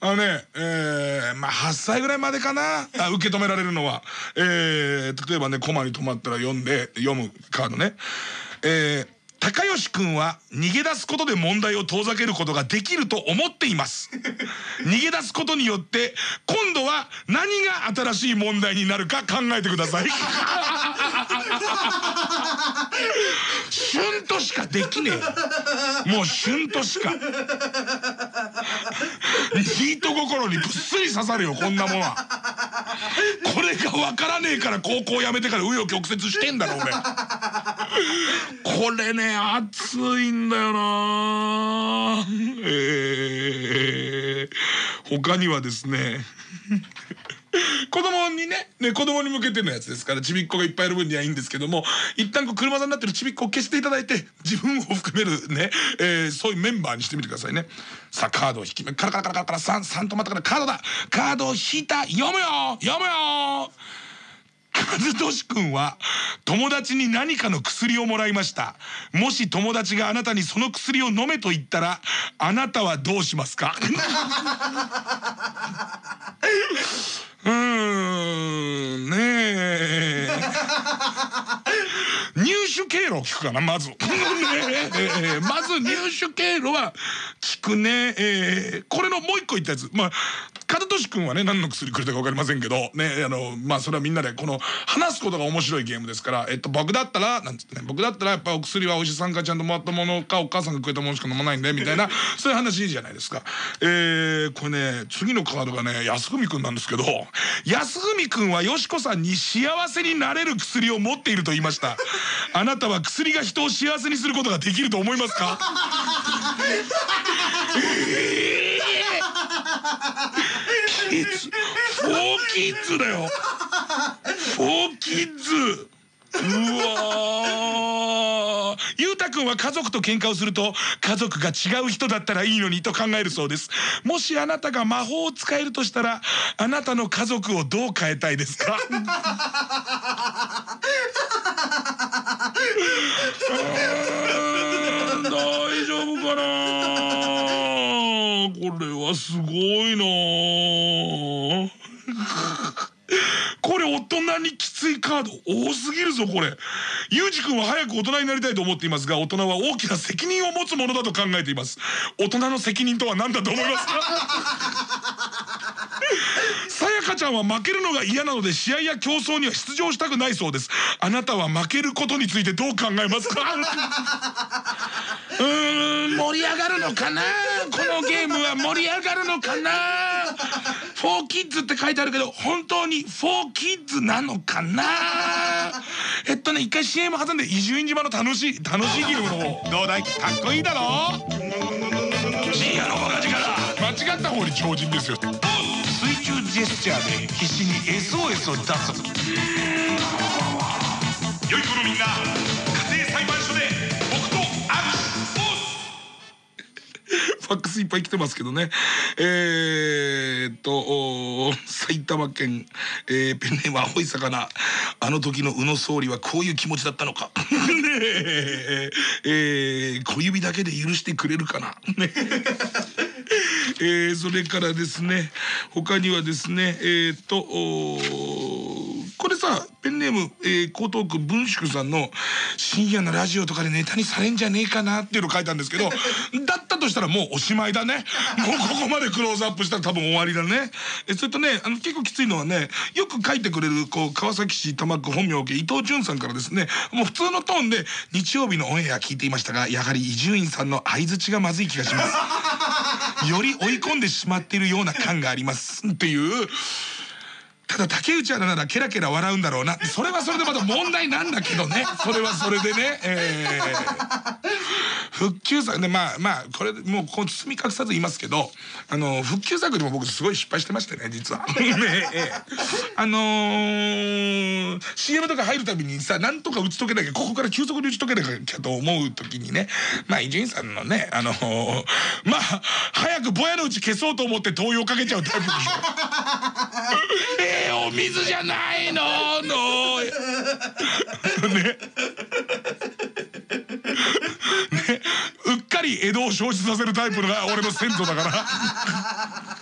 あのね、えー、まあ8歳ぐらいまでかなあ受け止められるのは、えー、例えばねコマに止まったら読んで読むカードね。えー高吉君は逃げ出すことで問題を遠ざけることができると思っています。逃げ出すことによって今度は何が新しい問題になるか考えてください。旬としかできねえ。もう旬としか。ヒート心にぐっすり刺さるよこんなもんは。これが分からねえから高校辞めてから紆余曲折してんだろ俺。これね熱いんだよな。えー、他にはですね 子供にねね子供に向けてのやつですからちびっこがいっぱいいる分にはいいんですけども一旦こう車座になってるちびっこを消していただいて自分を含めるね、えー、そういうメンバーにしてみてくださいね。さあカードを引きカラカラカラカラカラ3 3止まったからカードだ。カードを引いた読むよ読むよ和俊君は友達に何かの薬をもらいました。もし友達があなたにその薬を飲めと言ったらあなたはどうしますか？うんねえ。入手経路聞くかなまず、ねえ、まず入手経路は聞くね、えー、これのもう一個言ったやつ。まあ和俊君はね何の薬くれたか分かりませんけどねあのまあそれはみんなでこの話すことが面白いゲームですからえっと僕だったらなんつってね僕だったらやっぱお薬はお医者さんからちゃんともらったものかお母さんがくれたものしか飲まないんでみたいなそういう話いいじゃないですか。えー、これね次のカードがね安文君なんですけど安文君はよしこさんに幸せになれる薬を持っていると言いました。あなたは薬が人を幸せにすることができると思いますか？えー、キッズ。フォーキッズだよ。フォーキッズうわゆうたくんは家族と喧嘩をすると家族が違う人だったらいいのにと考えるそうです。もしあなたが魔法を使えるとしたらあなたの家族をどう変えたいですか？大丈夫かな？これはすごいなこれ大人にきついカード多すぎるぞこれ。ユージ君は早く大人になりたいと思っていますが大人は大きな責任を持つものだと考えています。大人の責任とは何だと思いますか？さやかちゃんは負けるのが嫌なので試合や競争には出場したくないそうです。あなたは負けることについてどう考えますか？うーん盛り上がるのかな？このゲームは盛り上がるのかな？フォーキッズって書いてあるけど本当にフォーキッズなのかな？えっとね一回 CM 挟んで伊集院島の楽しい楽しいゲームの方。どうだい？かっこいいだろ？深夜のバカ力間違った方に超人ですよ。水中ジェスチャーで必死に SOS を出す。良い子のみんなファックスいっぱい来てますけどね。えー、っと埼玉県、えー、ペンネーム青い魚。あの時の宇野総理はこういう気持ちだったのか。ねえ。えー、小指だけで許してくれるかな。ねえ。ー、それからですね他にはですねえー、っとさペンネーム、えー、江東区文宿さんの「深夜のラジオとかでネタにされんじゃねえかな」っていうの書いたんですけど だったとしたらもうおしまいだね。もうここまでクローズアップしたら多分終わりだね。えそれとねあの結構きついのはねよく書いてくれるこう川崎市多摩区本名家伊藤潤さんからですねもう普通のトーンで日曜日のオンエア聞いていましたがやはり伊集院さんの相づちがまずい気がします。より追い込んでしまっているような感があります。っていうただ竹内アナならケラケラ笑うんだろうな。それはそれでまた問題なんだけどね。それはそれでね、えー、復旧作でまあまあこれもうこう包み隠さず言いますけどあの復旧作でも僕すごい失敗してましてね実は。ねえー、あのー、CM とか入るたびにさなんとか打ち解けなきゃここから急速に打ち解けなきゃと思う時にねまあ伊集院さんのねあのー、まあ早くぼやのうち消そうと思って灯油をかけちゃうタイプでしょ。えーえお水じゃないの？のね かり江戸を消失させるタイプのが 俺の先祖だから。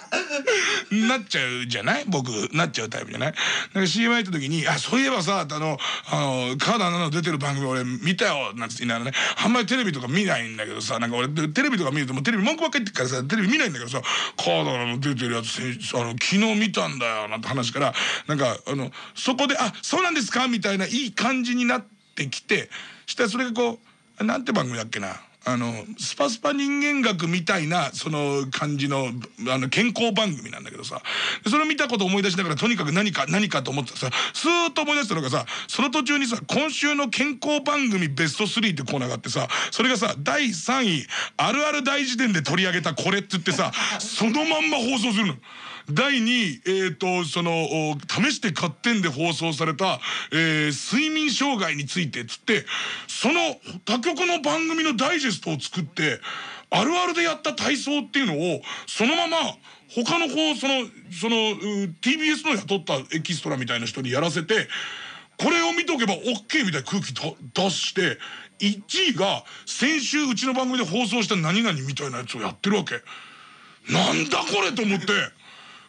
なっちゃうじゃない？僕なっちゃうタイプじゃない？なんか CM 入った時に「あそういえばさあのあの川田アナの出てる番組俺見たよ」なんて言いながらね。あんまりテレビとか見ないんだけどさなんか俺テレビとか見るともうテレビ文句ばっかり言ってからさテレビ見ないんだけどさ「川田アナの出てるやつあの昨日見たんだよ」なんて話からなんかあのそこで「あそうなんですか?」みたいないい感じになってきてしたらそれがこうなんて番組だっけな？あのスパスパ人間学みたいなその感じのあの健康番組なんだけどさそれを見たこと思い出しながらとにかく何か何かと思ってさスーッと思い出したのがさその途中にさ今週の健康番組ベスト3ってコーナーがあってさそれがさ第3位あるある大辞典で取り上げたこれって言ってさそのまんま放送するの。第2位、えーと、その試して買ってんで放送された、えー、睡眠障害についてっつってその他局の番組のダイジェストを作ってあるあるでやった体操っていうのをそのまま他のこうそのその TBS の雇ったエキストラみたいな人にやらせてこれを見とけば OK みたいな空気出して1位が先週うちの番組で放送した何々みたいなやつをやってるわけ。なんだこれと思って。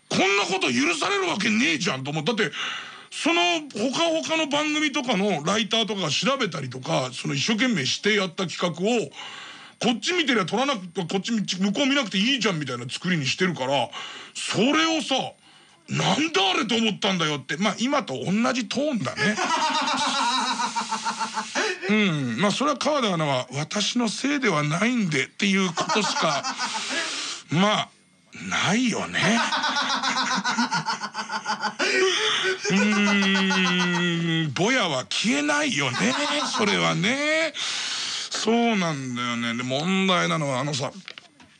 こんなこと許されるわけねえじゃんと思うだってその他他の番組とかのライターとかが調べたりとかその一生懸命してやった企画をこっち見てりゃ取らなくてこっち向こう見なくていいじゃんみたいな作りにしてるからそれをさなんだあれと思ったんだよってまあ今と同じトーンだね。うんまあそれは川田アナは私のせいではないんでっていうことしかまあないよね。うんぼやは消えないよね。それはね。そうなんだよね。で問題なのはあのさ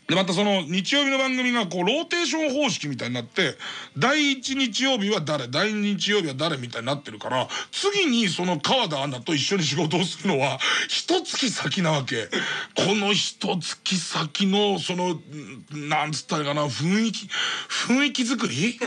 でまたその日曜日の番組がこうローテーション方式みたいになって第1日曜日は誰第2日曜日は誰みたいになってるから次にその川田アナと一緒に仕事をするのは一月先なわけ。この一月先のそのなんつったらいいかな雰囲気雰囲気作り？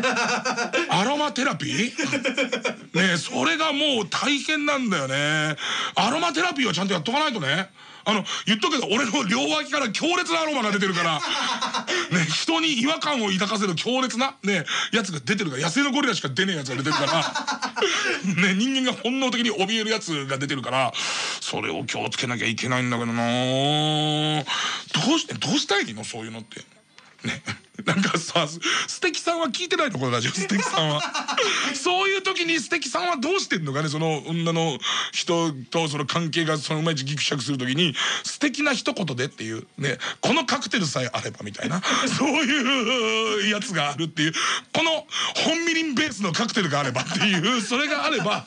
アロマテラピー？ねそれがもう大変なんだよね。アロマテラピーはちゃんとやっとかないとね。あの言っとくけど俺の両脇から強烈なアロマが出てるから ね人に違和感を抱かせる強烈なねやつが出てるから野生のゴリラしか出ねえやつが出てるから ね人間が本能的に怯えるやつが出てるからそれを気をつけなきゃいけないんだけどなどうしてどうしたいの？そういうのって。ね。なんかさ素敵さんは聞いてないのこのラジオ素敵さんは。そういう時に素敵さんはどうしてんのかねその女の人とその関係がそのうまいちギクシャクする時に素敵な一言でっていうね。このカクテルさえあればみたいな。そういうやつがあるっていう。この本みりんベースのカクテルがあればっていう。それがあれば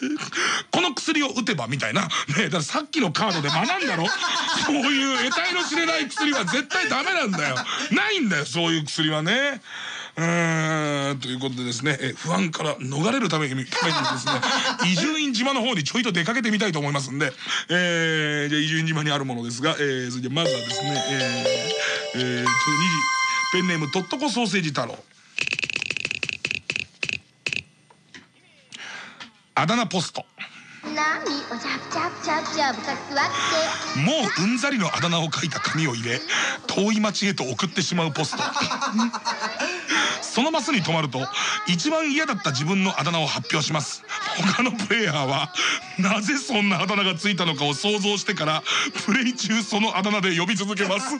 この薬を打てばみたいな、ね、だからさっきのカードで学んだろ？そういう得体の知れない薬は絶対ダメなんだよ。ないんだよそういう薬はね。うん。ということでですね、え不安から逃れるためにためにですね伊集院島の方にちょいと出かけてみたいと思いますんで、えー、じゃあ伊集院島にあるものですが、えー、それでまずはですねえー、えー、ちょっと2時ペンネームとっとこソーセージ太郎あだ名ポスト。もううんざりのあだ名を書いた紙を入れ遠い町へと送ってしまうポスト。そのマスに止まると一番嫌だった自分のあだ名を発表します。他のプレイヤーはなぜそんなあだ名がついたのかを想像してからプレイ中そのあだ名で呼び続けます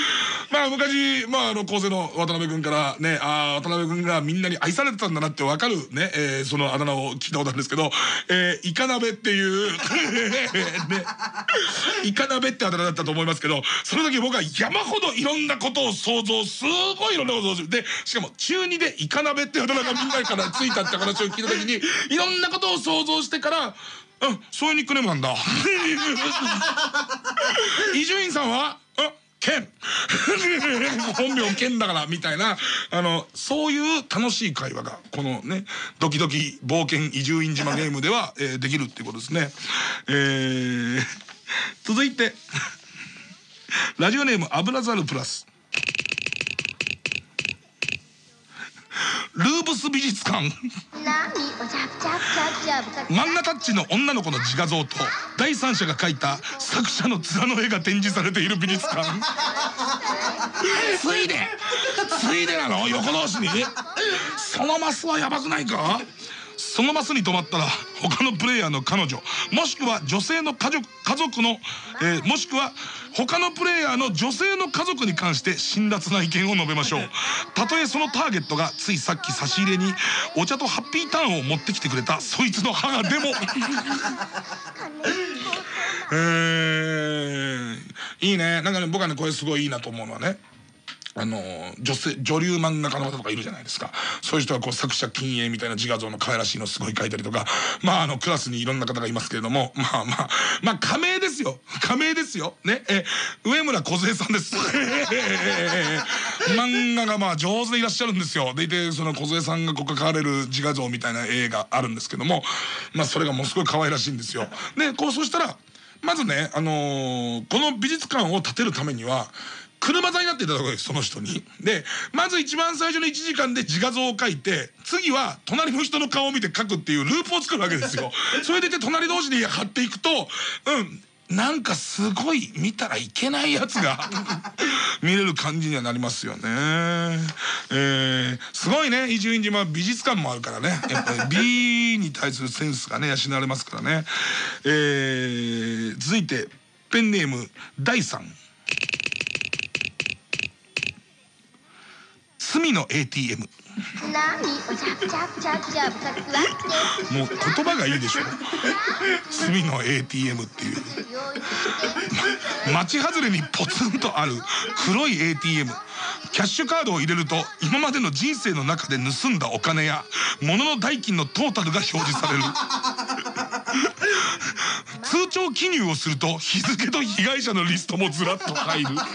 まあ昔まああの構成の渡辺君からねあ渡辺君がみんなに愛されてたんだなってわかるね、えー、そのあだ名を聞いたことあるんですけど、えー、イカ鍋っていう ねイカ鍋ってあだ名だったと思いますけどその時僕は山ほどいろんなことを想像すごいいろんなことをするでしかも中2でイカ鍋ってあだ名がみんなからついたって話を聞いた時にいろんなことを想像してからうん、そういうニックネームなんだ。伊集院さんは、剣 本名剣だからみたいなあのそういう楽しい会話がこのねドキドキ冒険移住院島ゲームでは、えー、できるっていうことですね。えー、続いてラジオネームアブラザルプラス。ルーブス美術館。漫画タッチの女の子の自画像と第三者が描いた作者の面の絵が展示されている美術館。ついで。ついでなの？横同士に。そのマスはやばくないか？そのマスに止まったら他のプレイヤーの彼女もしくは女性の家族家族の、えー、もしくは他のプレイヤーの女性の家族に関して辛辣な意見を述べましょう。たとえそのターゲットがついさっき差し入れにお茶とハッピーターンを持ってきてくれたそいつの母でも。えー、いいね。なんかね僕はねこれすごいいいなと思うのはねあの女性女流漫画家の方とかいるじゃないですか。そういう人はこう作者禁煙みたいな自画像の可愛らしいのすごい書いたりとか。まああのクラスにいろんな方がいますけれども。まあまあまあ加盟ですよ。加盟ですよ。ね。え上村梢さんです。漫画がまあ上手でいらっしゃるんですよ。でいてその梢さんがここ書かれる自画像みたいな絵があるんですけども。まあそれがものすごい可愛らしいんですよ。でこうそしたらまずねあのー、この美術館を建てるためには車座になっていただくわけですその人に。でまず一番最初の1時間で自画像を描いて次は隣の人の顔を見て描くっていうループを作るわけですよ。それでて隣同士で貼っていくとうんなんかすごい見たらいけないやつが 見れる感じにはなりますよね。えー、すごいね伊集院島美術館もあるからねやっぱり美 に対するセンスがね養われますからね。えー、続いてペンネーム第3。隅の ATM もう言葉がいいでしょ。隅の ATM っていう。町外れにポツンとある黒い ATM キャッシュカードを入れると今までの人生の中で盗んだお金や物の代金のトータルが表示される。通帳記入をすると日付と被害者のリストもずらっと入る。ここ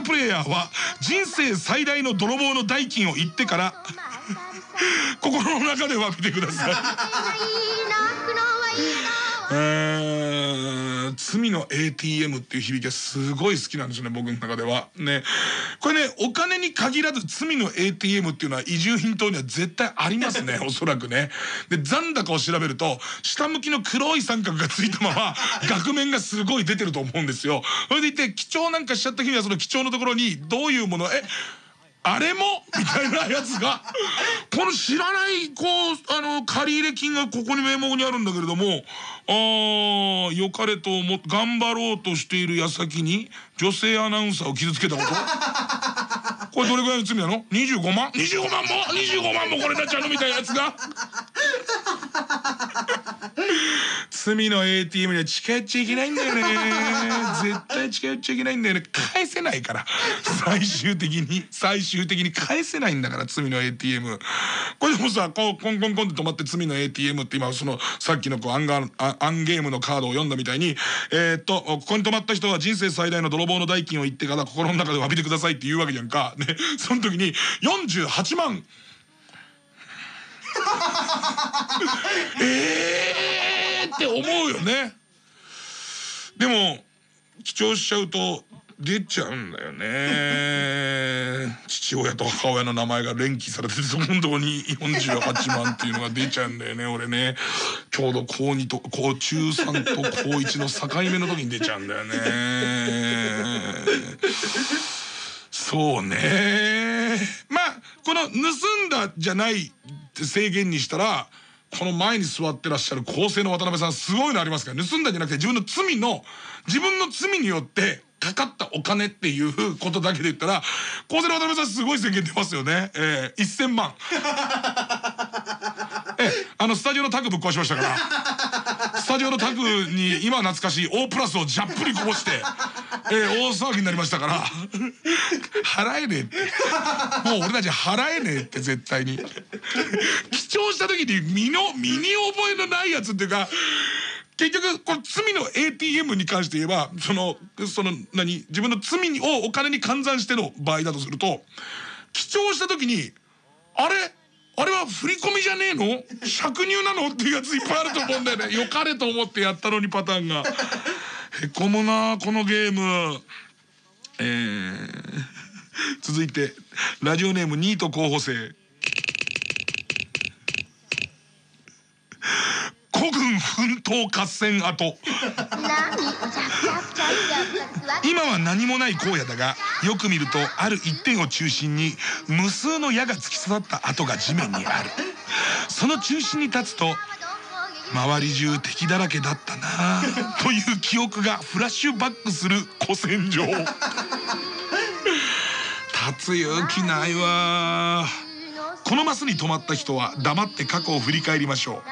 ったプレイヤーは人生最大の泥棒の代金を言ってから心の中で分けてください。罪の ATM っていう響きはすごい好きなんですよね僕の中では。ねこれねお金に限らず罪の ATM っていうのは移住品等には絶対ありますね おそらくね。で残高を調べると下向きの黒い三角がついたまま額面がすごい出てると思うんですよ。それでいて記帳なんかしちゃった日にはその記帳のところにどういうものえあれも？みたいなやつがこの知らないこうあの借入金がここに名目にあるんだけれどもああ良かれと思って頑張ろうとしている矢先に女性アナウンサーを傷つけたこと？これどれぐらいの罪なの ?25 万 ?25 万も ?25 万もこれなっちゃうの？みたいなやつが罪の ATM には近寄っちゃいけないんだよね。絶対近寄っちゃいけないんだよね。返せないから。最終的に最終的に返せないんだから罪の ATM これでもさこうコンコンコンって止まって罪の ATM って今そのさっきのこうアンガーアンゲームのカードを読んだみたいにえー、っとここに止まった人は人生最大の泥棒の代金を言ってから心の中で詫びてくださいって言うわけじゃんか。ね。その時に48万えーって思うよね。でも記帳しちゃうと出ちゃうんだよね。父親と母親の名前が連記されててそこのとこに48万っていうのが出ちゃうんだよね。俺ねちょうど高2と高中3と高1の境目の時に出ちゃうんだよね。そうねまあこの盗んだじゃない制限にしたらこの前に座ってらっしゃる公正の渡辺さんすごいのありますから盗んだんじゃなくて自分の罪の自分の罪によってかかったお金っていうことだけで言ったら公正の渡辺さんすごい宣言出ますよね。えー、1000万。えあのスタジオのタグぶっ壊しましたから。スタジオのタグに今懐かしい O プラスをじゃっぷりこぼして、えー、大騒ぎになりましたから。払えねえって。もう俺たち払えねえって絶対に。記帳した時に身の身に覚えのないやつっていうか結局この罪の ATM に関して言えばそのその何自分の罪をお金に換算しての場合だとすると記帳した時にあれ？あれは振り込みじゃねえの？借入なの？っていうやついっぱいあると思うんだよね。よかれと思ってやったのにパターンが。へこむなこのゲーム。えー、続いてラジオネームニート候補生。古軍奮闘合戦跡今は何もない荒野だがよく見るとある一点を中心に無数の矢が突き刺さった跡が地面にある。その中心に立つと周り中敵だらけだったなという記憶がフラッシュバックする古戦場。立つ勇気ないわ。このマスに止まった人は黙って過去を振り返りましょう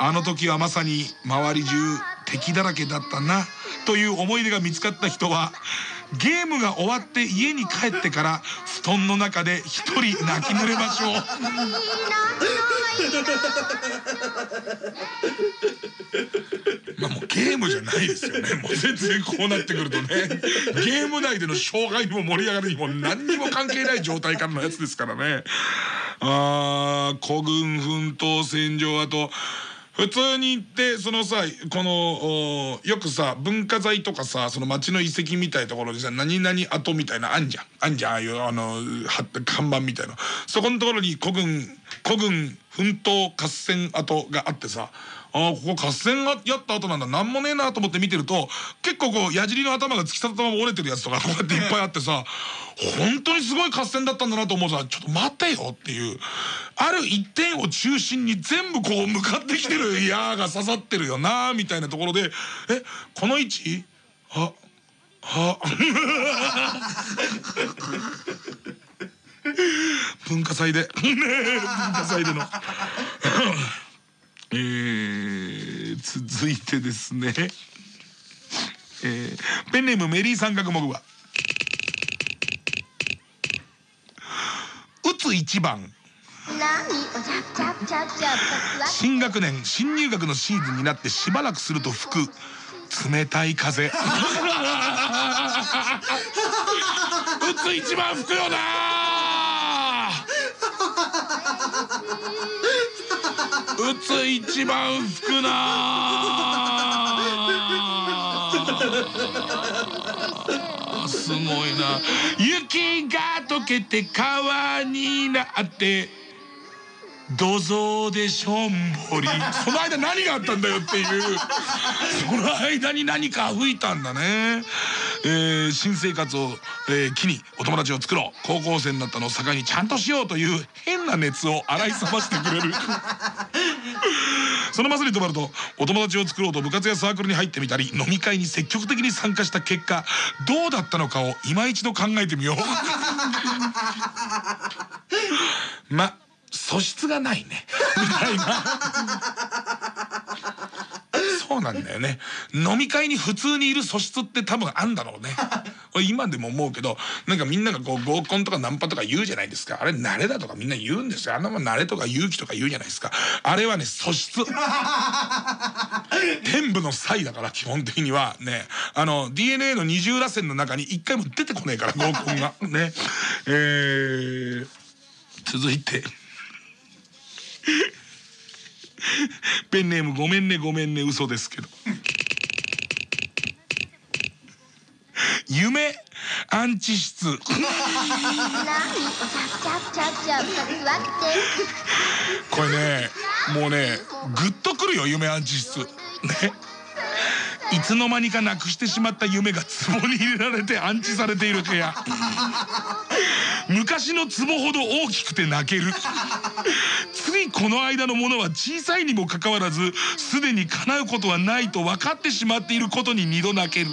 あの時はまさに周り中敵だらけだったなという思い出が見つかった人はゲームが終わって家に帰ってから布団の中で一人泣き濡れましょう。まあもうゲームじゃないですよね。もう全然こうなってくるとね。ゲーム内での勝敗にも盛り上がりにも何にも関係ない状態からのやつですからね。あー古軍奮闘戦場あと普通に行ってそのさこのよくさ文化財とかさその町の遺跡みたいなところにさ何々跡みたいなあんじゃん。あんじゃんああいうあの看板みたいな。そこのところに古軍古軍奮闘合戦跡があってさあここ合戦がやった後なんだ。何もねえなと思って見てると結構こう矢尻の頭が突き刺さったまま折れてるやつとかこうやっていっぱいあってさ本当にすごい合戦だったんだなと思うとちょっと待てよっていう。ある一点を中心に全部こう向かってきてる矢が刺さってるよなみたいなところでえこの位置？あは 文化祭で。文化祭での。えー、続いてですね、えー、ペンネームメリー三角モグワ打つ一番。新学年新入学のシーズンになってしばらくすると吹く冷たい風。打つ一番吹くよな。打つ一番吹くなすごいな。雪が溶けて川になって土蔵でしょんぼり。その間何があったんだよっていう。その間に何か吹いたんだね、えー、新生活を、えー、機にお友達を作ろう。高校生になったのを境にちゃんとしようという変な熱を洗い覚ましてくれる。そのマスに止まるとお友達を作ろうと部活やサークルに入ってみたり飲み会に積極的に参加した結果どうだったのかを今一度考えてみよう。ま素質がないね。みたいな。そうなんだよね。飲み会に普通にいる素質って多分あんだろうね。今でも思うけどなんかみんながこう合コンとかナンパとか言うじゃないですか。あれ慣れだとかみんな言うんですよ。あんなもん慣れとか勇気とか言うじゃないですか。あれはね素質。天部の才だから基本的には。ね。あの DNA の二重らせんの中に一回も出てこねえから合コンが。ね。えー、続いて。ペンネームごめんねごめんね嘘ですけど。夢アンチ室。これねもうねグッとくるよ夢アンチ室。ね。いつの間にかなくしてしまった夢が壺に入れられて安置されている部屋。昔の壺ほど大きくて泣ける。つこの間のものは小さいにもかかわらずすでに叶うことはないと分かってしまっていることに二度泣ける。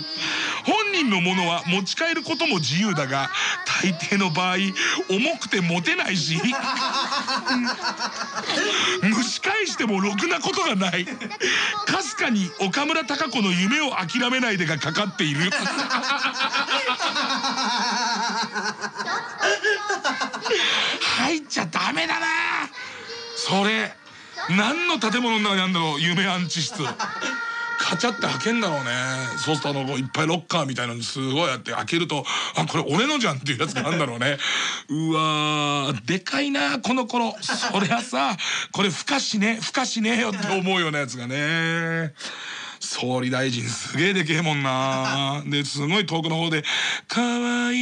本人のものは持ち帰ることも自由だが大抵の場合重くて持てないし 蒸し返してもろくなことがない。かすかに岡村孝子の夢を諦めないでがかかっている。入っちゃダメだなそれ何の建物の中にあるんだろう夢アンチ室。カチャって開けんだろうね。そうするとあのいっぱいロッカーみたいなのすごいあって開けるとあこれ俺のじゃんっていうやつがあるんだろうね。うわでかいなこの頃。そりゃさこれふかしねふかしねえよって思うようなやつがね。総理大臣すげえでけえもんな。ですごい遠くの方で「乾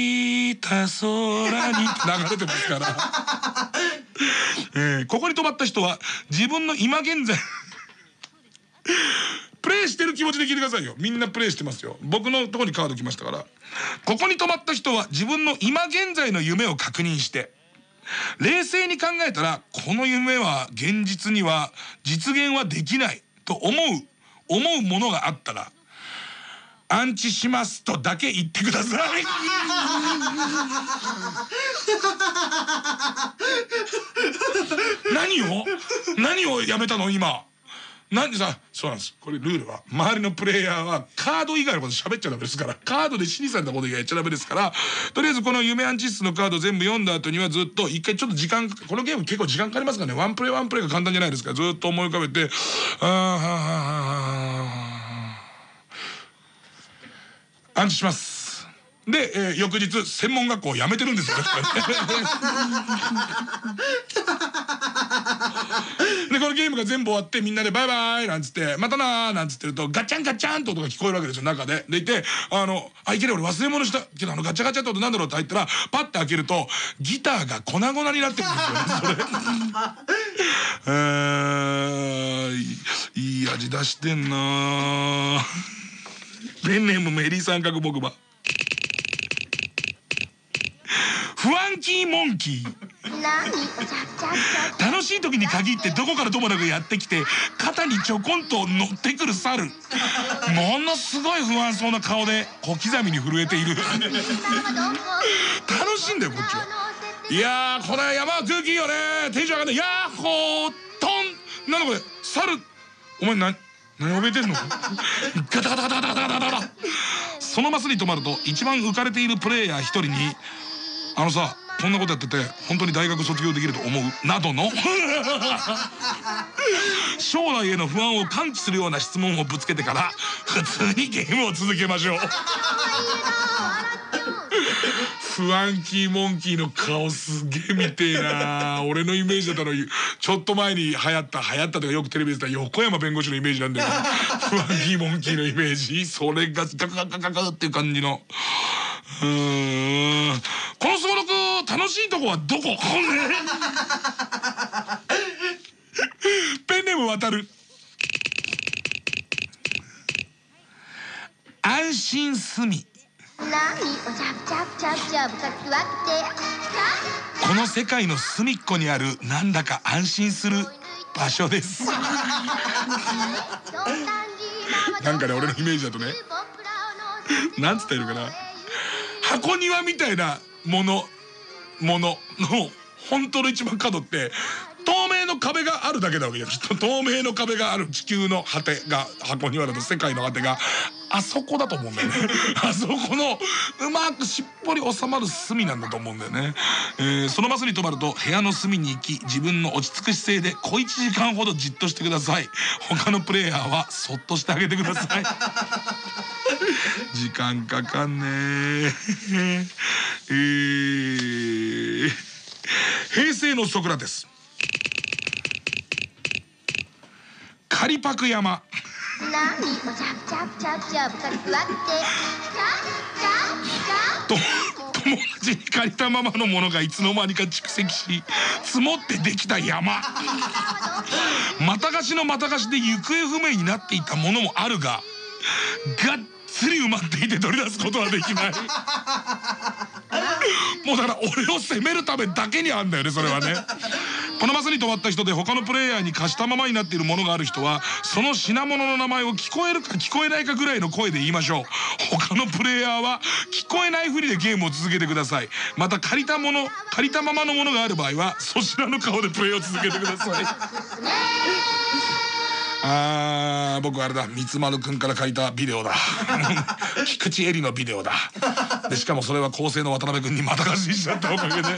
いた空に」流れてますから。えー、ここに泊まった人は自分の今現在プレイしてる気持ちで聞いてくださいよ。みんなプレイしてますよ。僕のとこにカード来ましたから。ここに泊まった人は自分の今現在の夢を確認して冷静に考えたらこの夢は現実には実現はできないと思う思うものがあったらアンチしますとだけ言ってください。何を？何をやめたの？今なんでさそうなんです。これルールは周りのプレイヤーはカード以外のこと喋っちゃダメですから。カードで死にされたこと以外やっちゃダメですから。とりあえずこの夢アンチ室のカード全部読んだ後にはずっと一回ちょっと時間このゲーム結構時間かかりますからね。ワンプレイワンプレイが簡単じゃないですからずっと思い浮かべてあーはーはーはー。アンチします。で、えー、翌日専門学校を辞めてるんですよ でこのゲームが全部終わってみんなで「バイバイ」なんつって「またな」なんつってるとガチャンガチャンって音が聞こえるわけですよ中で。でいて「あのあいける俺忘れ物したけどあのガチャガチャって音なんだろう?」って入ったらパッて開けるとギターが粉々になってくるんですよねそれ。えー、いい味出してんなペンネームメリー三角木馬ファンキーモンキー。楽しい時に限ってどこからともなくやってきて肩にちょこんと乗ってくる猿。ものすごい不安そうな顔で小刻みに震えている。楽しいんだよこっちは。いやこれ山は空気いいよね。テンション上がんねヤッホートンなんだこれ。猿。お前何何覚えてんの？ガタガタガタガタガタガタガタそのマスに止まると一番浮かれているプレイヤー一人にあのさこんなことやってて本当に大学卒業できると思う？などの。将来への不安を喚起するような質問をぶつけてから普通にゲームを続けましょう。ファンキーモンキーの顔すげえ見てえな。俺のイメージだったのちょっと前に流行った流行ったとかよくテレビで言った横山弁護士のイメージなんだよファンキーモンキーのイメージ。それがガクガクガクっていう感じのうん。このすごろく楽しいとこはどこ？ペンネーム渡る。安心すみ。この世界の隅っこにあるなんだか安心する場所ですなんかね俺のイメージだとねなんつったらいいのかな箱庭みたいなものものの本当の一番角って透明の壁があるだけなわけじゃん透明の壁がある地球の果てが箱庭だと世界の果てがあそこだと思うんだよね。あそこのうまくしっぽり収まる隅なんだと思うんだよね、えー、そのバスに止まると部屋の隅に行き自分の落ち着く姿勢で小1時間ほどじっとしてください。他のプレイヤーはそっとしてあげてください。時間かかんねえー、平成のソクラテス。カリパク山と友達に借りたままのものがいつの間にか蓄積し積もってできた山またがしのまたがしで行方不明になっていたものもあるががっつり埋まっていて取り出すことはできない。もうだから俺を責めるためだけにあんだよねそれはね。このバスに止まった人で他のプレイヤーに貸したままになっているものがある人はその品物の名前を聞こえるか聞こえないかぐらいの声で言いましょう。他のプレイヤーは聞こえないふりでゲームを続けてください。また借りたもの借りたままのものがある場合はそちらの顔でプレイを続けてください あー僕あれだ。三丸くんから借りたビデオだ。菊池絵里のビデオだ。でしかもそれは構成の渡辺君にまた貸ししちゃったおかげで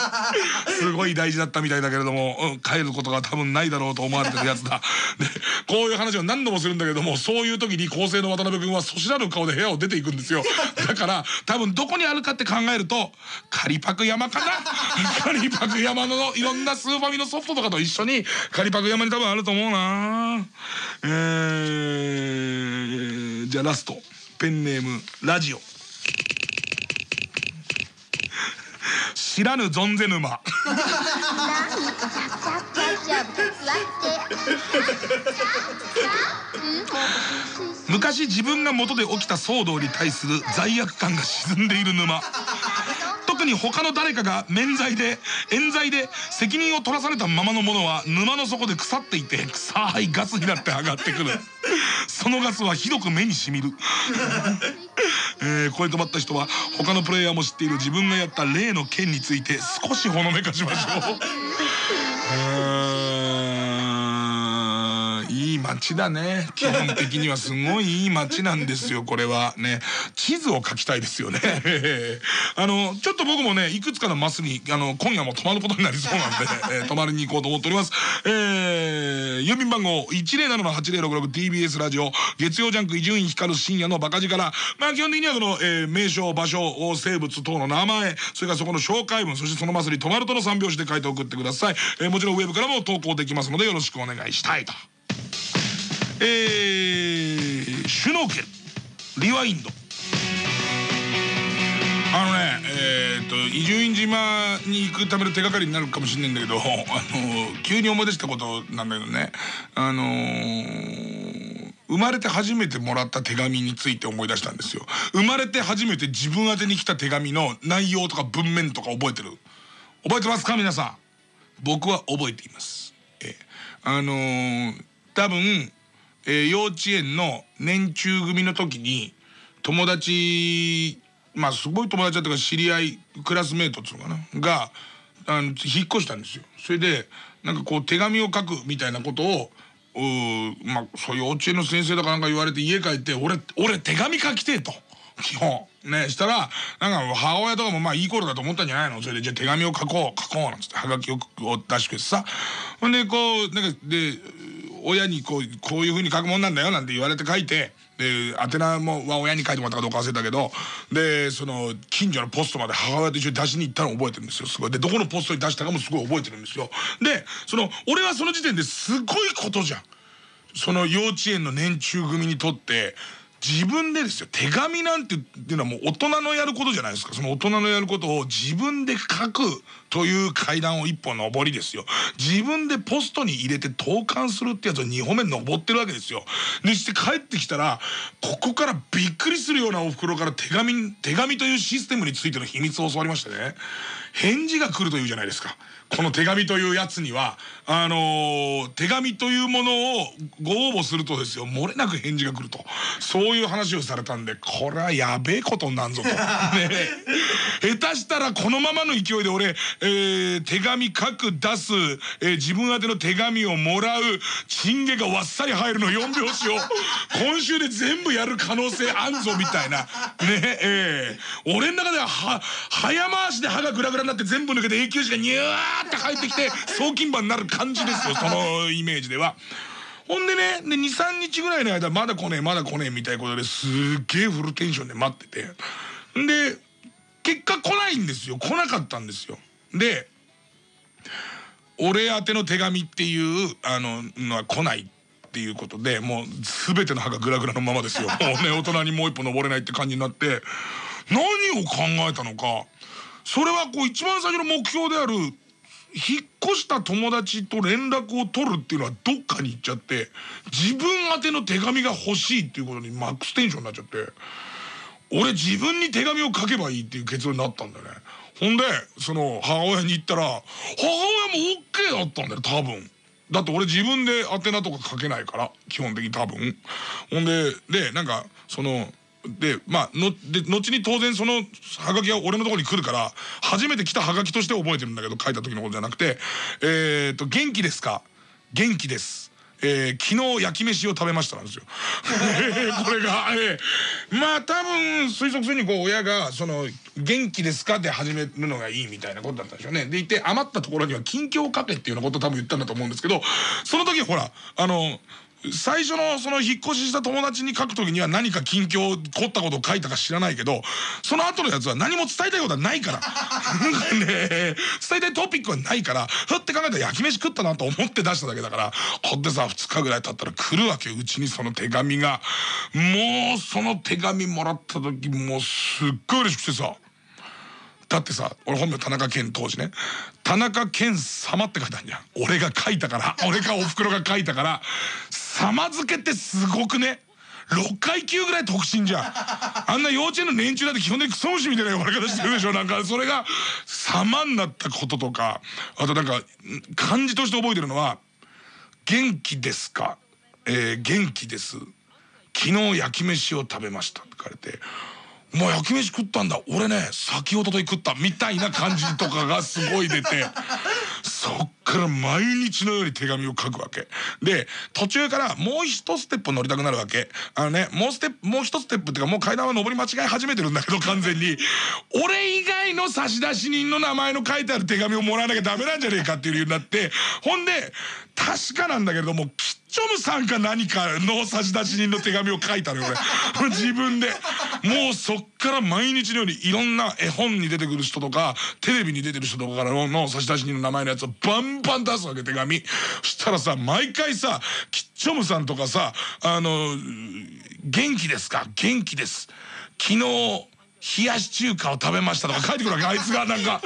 すごい大事だったみたいだけれども、うん、帰ることが多分ないだろうと思われてるやつだ。でこういう話を何度もするんだけどもそういう時に構成の渡辺君はそしらぬ顔で部屋を出ていくんですよ。だから多分どこにあるかって考えるとカリパク山かな？カリパク山のいろんなスーファミのソフトとかと一緒にカリパク山に多分あると思うなえー、じゃあラスト。ペンネームラジオ。知らぬゾンゼ沼昔自分が元で起きた騒動に対する罪悪感が沈んでいる沼。特に他の誰かが免罪で冤罪で責任を取らされたままのものは沼の底で腐っていて臭いガスになって上がってくる。そのガスはひどく目にしみるえー、これ止まった人は他のプレイヤーも知っている自分がやった例の件について少しほのめかしましょう。いい街だね。基本的にはすごいいい街なんですよ これは。ね。地図を描きたいですよね。あのちょっと僕もねいくつかのマスにあの今夜も泊まることになりそうなんで、えー、泊まりに行こうと思っております。えー、郵便番号 107-8066TBS ラジオ月曜ジャンク伊集院光深夜のバカ力。まあ基本的にはその、えー、名称場所生物等の名前それからそこの紹介文そしてそのマスに泊まるとの3拍子で書いて送ってください、えー、もちろんウェブからも投稿できますのでよろしくお願いしたいとえー、シュノーケルリワインド。あのねえー、っと伊集院島に行くための手がかりになるかもしれないんだけど あの急に思い出したことなんだけどね。あのー、生まれて初めてもらった手紙について思い出したんですよ。生まれて初めて自分宛に来た手紙の内容とか文面とか覚えてる？覚えてますか？皆さん。僕は覚えています。えあのー、多分えー、幼稚園の年中組の時に友達まあすごい友達だったから知り合いクラスメートっつうのかな？があの引っ越したんですよ。それでなんかこう手紙を書くみたいなことをまあそういう幼稚園の先生とかなんか言われて家帰って俺俺手紙書きてえと。基本ねしたらなんか母親とかもまあいい頃だと思ったんじゃないの？それでじゃあ手紙を書こう書こうなんつってはがきを出してくれてさほんでこうなんかで親にこうこういうふうに書くもんなんだよなんて言われて書いてで宛名もは親に書いてもらったかどうか忘れたけどでその近所のポストまで母親と一緒に出しに行ったのを覚えてるんですよ。すごい。でどこのポストに出したかもすごい覚えてるんですよ。でその俺はその時点ですごいことじゃん。その幼稚園の年中組にとって自分でですよ。手紙なんていうのはもう大人のやることじゃないですか。その大人のやることを自分で書くという階段を一歩登りですよ。自分でポストに入れて投函するってやつを2歩目登ってるわけですよ。でして帰ってきたらここからびっくりするようなおふくろから手紙手紙というシステムについての秘密を教わりましてね。返事が来るというじゃないですか。この手紙というやつにはあのー、手紙というものをご応募するとですよ漏れなく返事が来ると。そういう話をされたんでこれはやべえことになんぞと。ね。下手したらこのままの勢いで俺、ええー、手紙書く出す、えー、自分宛ての手紙をもらうチンゲがわっさり入るの4拍子を今週で全部やる可能性あんぞみたいな。ねえー、俺の中ではは早回しで歯がグラグラになって全部抜けて永久歯がニューって入ってきて送金馬になる感じですよ そのイメージでは。ほんでねで23日ぐらいの間まだ来ねえまだ来ねえみたいなことですっげえフルテンションで待ってて。で結果来ないんですよ来なかったんですよ。で俺宛ての手紙っていうあののは来ないっていうことでもう全ての歯がグラグラのままですよ。もうね大人にもう一歩登れないって感じになって。何を考えたのか。それはこう一番最初の目標である引っ越した友達と連絡を取るっていうのはどっかに行っちゃって自分宛ての手紙が欲しいっていうことにマックステンションになっちゃって俺自分に手紙を書けばいいっていう結論になったんだよね。ほんでその母親に言ったら母親も OK だったんだよ多分。だって俺自分で宛名とか書けないから基本的に多分。ほんででなんかそのでまあので後に当然そのハガキが俺のとこに来るから初めて来たハガキとして覚えてるんだけど書いた時のことじゃなくて「えっと元気ですか？元気です」えー、昨日焼き飯を食べましたなんですよ。これが、えー、まあ多分推測するにこう親がその元気ですかって始めるのがいいみたいなことだったんでしょうね。でいて余ったところには近況を書けっていうようなこと多分言ったんだと思うんですけどその時ほらあの最初のその引っ越しした友達に書く時には何か近況凝ったことを書いたか知らないけどその後のやつは何も伝えたいことはないから。ね、伝えたいトピックはないからふって考えたら焼き飯食ったなと思って出しただけだからほってさ2日ぐらい経ったら来るわけうちにその手紙が。もうその手紙もらった時もうすっごい嬉しくてさ。だってさ俺本名田中健当時ね。田中健様って書いてあるじゃん。俺が書いたから俺かおふくろが書いたから様付けってすごくね6階級ぐらい特進じゃん。あんな幼稚園の年中だって基本的にクソ虫みたいな呼ばれ方してるでしょ。なんかそれが様になったこととかあとなんか漢字として覚えてるのは「元気ですか?」えー「元気です」「昨日焼き飯を食べました」って書かれてもう焼き飯食ったんだ。俺ね先ほどと食ったみたいな感じとかがすごい出て。そっから毎日のように手紙を書くわけ。で途中からもう一ステップ乗りたくなるわけ。あのねもうステップもう一ステップっていうかもう階段は上り間違い始めてるんだけど完全に。俺以外の差出人の名前の書いてある手紙をもらわなきゃダメなんじゃねえかっていう理由になって。ほんで確かなんだけれどもきチョムさんか何かの差出人の手紙を書いたのよ俺。自分で。もうそっから毎日のようにいろんな絵本に出てくる人とかテレビに出てる人とかからの差出人の名前のやつをバンバン出すわけ手紙。そしたらさ毎回さキッチョムさんとかさあの「元気ですか？元気です」昨日冷やし中華を食べましたとか書いてくるわけあいつがなんか。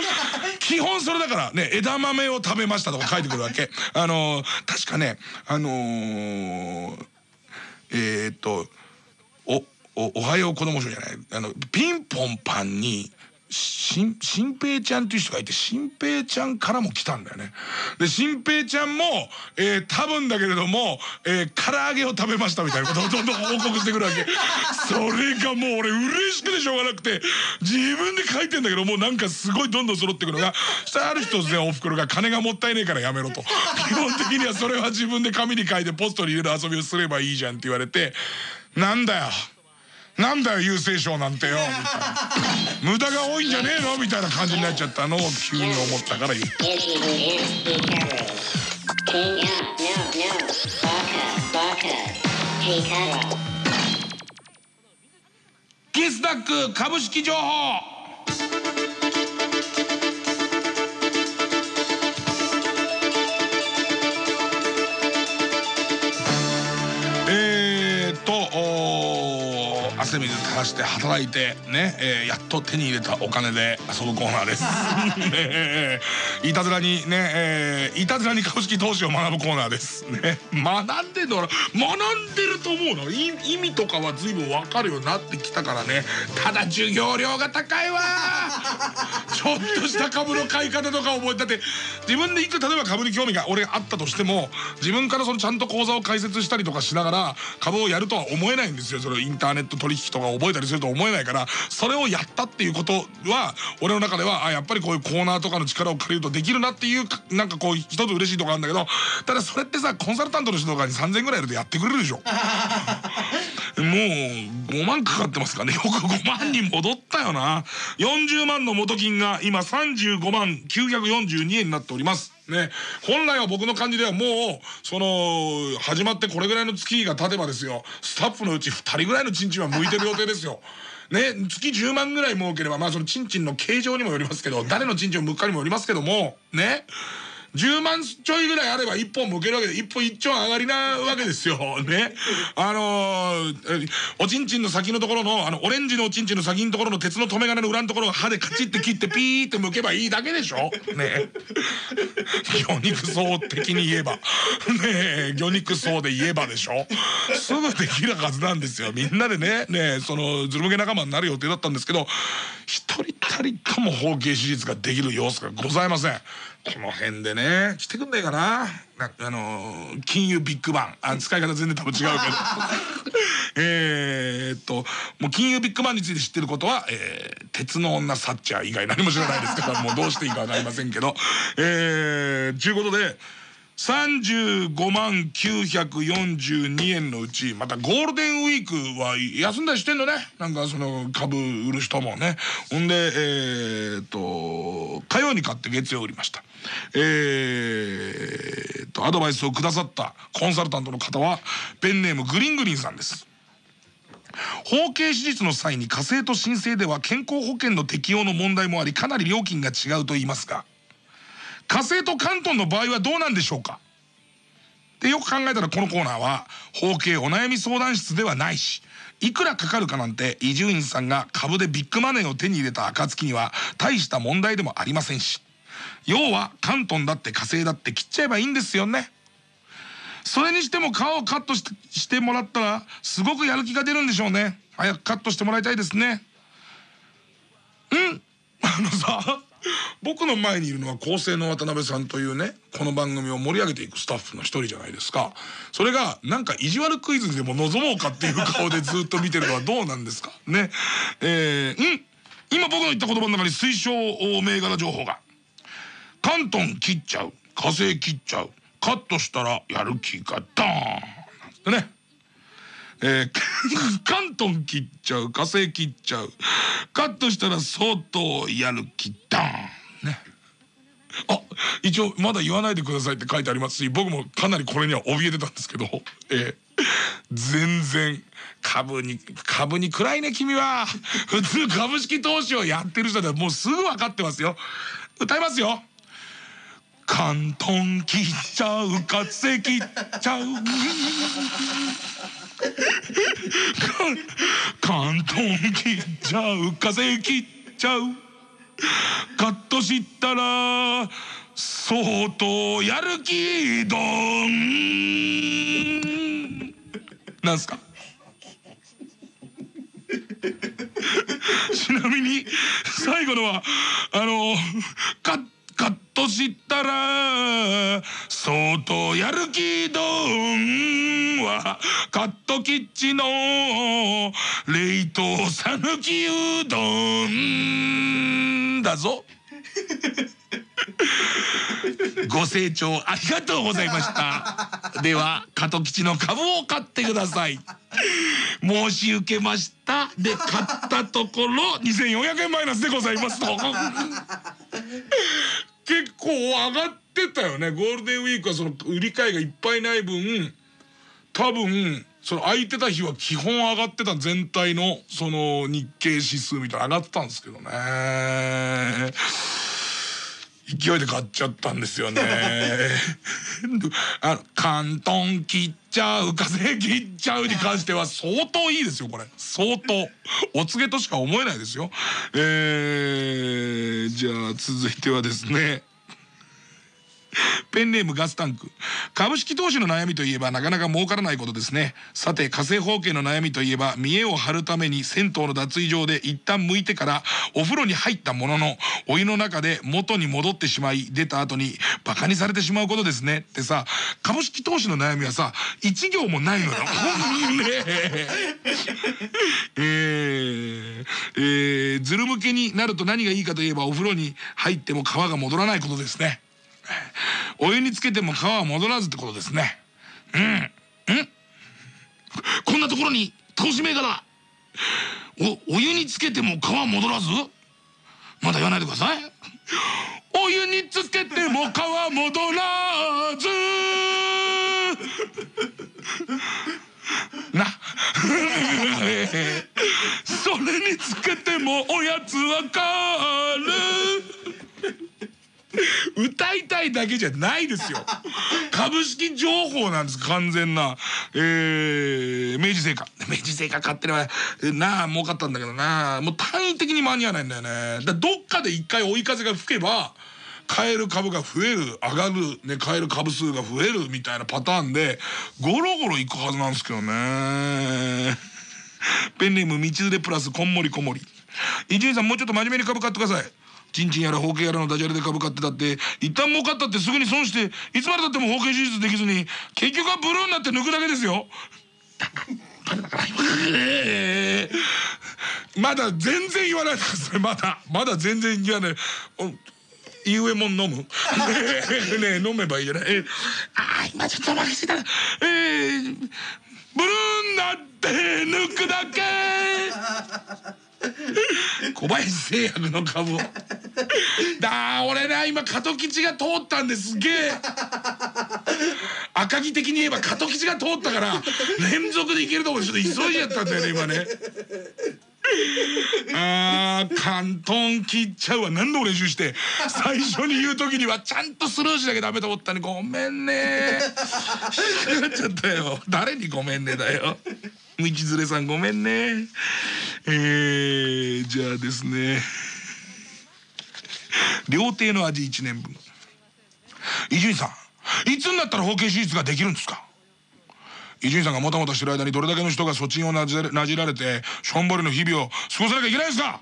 基本それだからね枝豆を食べましたとか書いてくるわけ。あの確かねあのー、えー、っとおおはよう子供賞じゃないあのピンポンパンにしん、しんぺいちゃんっていう人がいて、しんぺいちゃんからも来たんだよね。で、しんぺいちゃんも、えー、多分だけれども、えー、唐揚げを食べましたみたいなことをどんどん報告してくるわけ。それがもう俺嬉しくてしょうがなくて、自分で書いてんだけど、もうなんかすごいどんどん揃ってくるのが、したらある日突然おふくろが金がもったいねえからやめろと。基本的にはそれは自分で紙に書いてポストに入れる遊びをすればいいじゃんって言われて、なんだよ。なんだよ郵政省なんてよみたいな。無駄が多いんじゃねえの？みたいな感じになっちゃったの？を急に思ったから。言った。キスダック株式情報汗水垂らして働いてね、えー、やっと手に入れたお金で遊ぶコーナーです。ね、いたずらにね、えー、いたずらに株式投資を学ぶコーナーです。ね、学んでんの学んでると思うの？意味とかは随分わかるようになってきたからね。ただ授業料が高いわ。ちょっとした株の買い方とか覚えだって自分でいく例えば株に興味が俺があったとしても自分からそのちゃんと口座を開設したりとかしながら株をやるとは思えないんですよそれインターネット取人が覚えたりすると思えないからそれをやったっていうことは俺の中ではあやっぱりこういうコーナーとかの力を借りるとできるなっていうなんかこう一つ嬉しいとこあるんだけどただそれってさコンサルタントの人とかに3,000ぐらいやるとやってくれるでしょ。もう5万かかってますかね。よく5万に戻ったよな。40万の元金が今35万942円になっております。ね、本来は僕の感じではもうその始まってこれぐらいの月が経てばですよ。スタッフのうち2人ぐらいのチンチンは向いてる予定ですよ。ね、月10万ぐらい儲ければまあそのチンチンの形状にもよりますけど誰のチンチンを向くかにもよりますけども。ね。10万ちょいぐらいあれば1本向けるわけで1本1丁上がりなわけですよ。ね。あのー、おちんちんの先のところの、あの、オレンジのおちんちんの先のところの鉄の留め金の裏のところを歯でカチッて切ってピーって向けばいいだけでしょね。魚肉層的に言えば。ね魚肉層で言えばでしょすぐできるはずなんですよ。みんなでね、ねその、ずるむけ仲間になる予定だったんですけど、一人たりとも包茎手術ができる様子がございません。この辺でね。来てくんないかな。あの金融ビッグバン。あ使い方全然多分違うけど。えっともう金融ビッグバンについて知ってることは、えー、鉄の女サッチャー以外何も知らないですからもうどうしていいか分かりませんけど。えー、ちゅうことで35万942円のうちまたゴールデンウィークは休んだりしてんのね。なんかその株売る人もね。ほんでえー、っと火曜に買って月曜売りました。えー、とアドバイスをくださったコンサルタントの方はペンネームグリングリンさんです。包茎手術の際に火星と新生では健康保険の適用の問題もありかなり料金が違うと言いますが火星と関東の場合はどうなんでしょうか？でよく考えたらこのコーナーは包茎お悩み相談室ではないしいくらかかるかなんて伊集院さんが株でビッグマネーを手に入れた暁には大した問題でもありませんし要は関東だって火星だって切っちゃえばいいんですよね。それにしても皮をカットしてしてもらったらすごくやる気が出るんでしょうね。早くカットしてもらいたいですね。うん？あのさ 僕の前にいるのは構成の渡辺さんというねこの番組を盛り上げていくスタッフの一人じゃないですか。それがなんか意地悪クイズでも臨もうかっていう顔でずっと見てるのはどうなんですか？ね。えー、ん。今僕の言った言葉の中に推奨銘柄情報が。関東切っちゃう。火星切っちゃう。カットしたらやる気がドーン。なんてね。えー、関東切っちゃう火星切っちゃう。カットしたら相当やる気ダーンね。あ一応まだ言わないでくださいって書いてありますし僕もかなりこれには怯えてたんですけど、えー、全然株に株に暗いね君は。普通株式投資をやってる人でもうすぐ分かってますよ。歌いますよ。関東切っちゃう火星切っちゃう。関東切っちゃう火星切っちゃう。カットしたら相当やる気どん。なんすか？ちなみに最後のはあのカッカットしたら相当やる気どんはカットキッチンの冷凍さぬきうどんだぞ。ご清聴ありがとうございました。では加藤吉の株を買ってください。申し受けました。で買ったところ2400円マイナスでございます。と 結構上がってたよね。ゴールデンウィークはその売り買いがいっぱいない分多分その空いてた日は基本上がってた全体のその日経指数みたいな上がってたんですけどね。勢いで買っちゃったんですよね。あの関東切っちゃう風切っちゃうに関しては相当いいですよこれ。相当。お告げとしか思えないですよ。えー、じゃあ続いてはですね ペンネームガスタンク株式投資の悩みといえばなかなか儲からないことですねさて火星方形の悩みといえば見栄を張るために銭湯の脱衣場で一旦剥いてからお風呂に入ったもののお湯の中で元に戻ってしまい出た後にバカにされてしまうことですねってさ株式投資の悩みはさ一行もないのよ。ねえ ー、えー、ずる向けになると何がいいかといえばお風呂に入っても皮が戻らないことですね。お湯につけても皮は戻らずってことですね。うん。んこんなところに投資銘柄お、お湯につけても皮戻らず？まだ言わないでください。お湯につけても皮戻らずな それにつけてもおやつわかる 歌いたいだけじゃないですよ。株式情報なんです完全な。えー、明治製菓。明治製菓買ってればなあ儲かったんだけどなもう単位的に間に合わないんだよね。だどっかで一回追い風が吹けば買える株が増える上がる、ね、買える株数が増えるみたいなパターンでゴロゴロいくはずなんですけどね。ペンネーム道連れプラスこんもりこもり。伊集院さんもうちょっと真面目に株買ってください。チンチンやら包茎やらのダジャレで株買ってたって一旦儲かったってすぐに損していつまでたっても包茎手術できずに結局はブルーになって抜くだけですよ。まだ全然言わないでくださいまだまだ全然言わない。ゆえもん飲む。ねえ飲めばいいじゃない。えあ今ちょっと負けてたえー、ブルーになって抜くだけ。小林製薬の株を。だ俺ね今加藤吉が通ったんです。げえ。赤木的に言えば加藤吉が通ったから連続でいけると思うちょっと急いじゃったんだよね今ね。あー関東切っちゃうわ。何度も練習して最初に言う時にはちゃんとスルーしなきゃダメと思ったねごめんね。引っかかっちゃったよ。誰にごめんねだよ。道連れさんごめんね。えー、じゃあですね。料亭の味1年分。伊集院さんいつになったら包茎手術ができるんですか？伊集院さんがもたもたしてる間にどれだけの人がそちんをなじなじられてしょんぼりの日々を過ごさなきゃいけないんですか？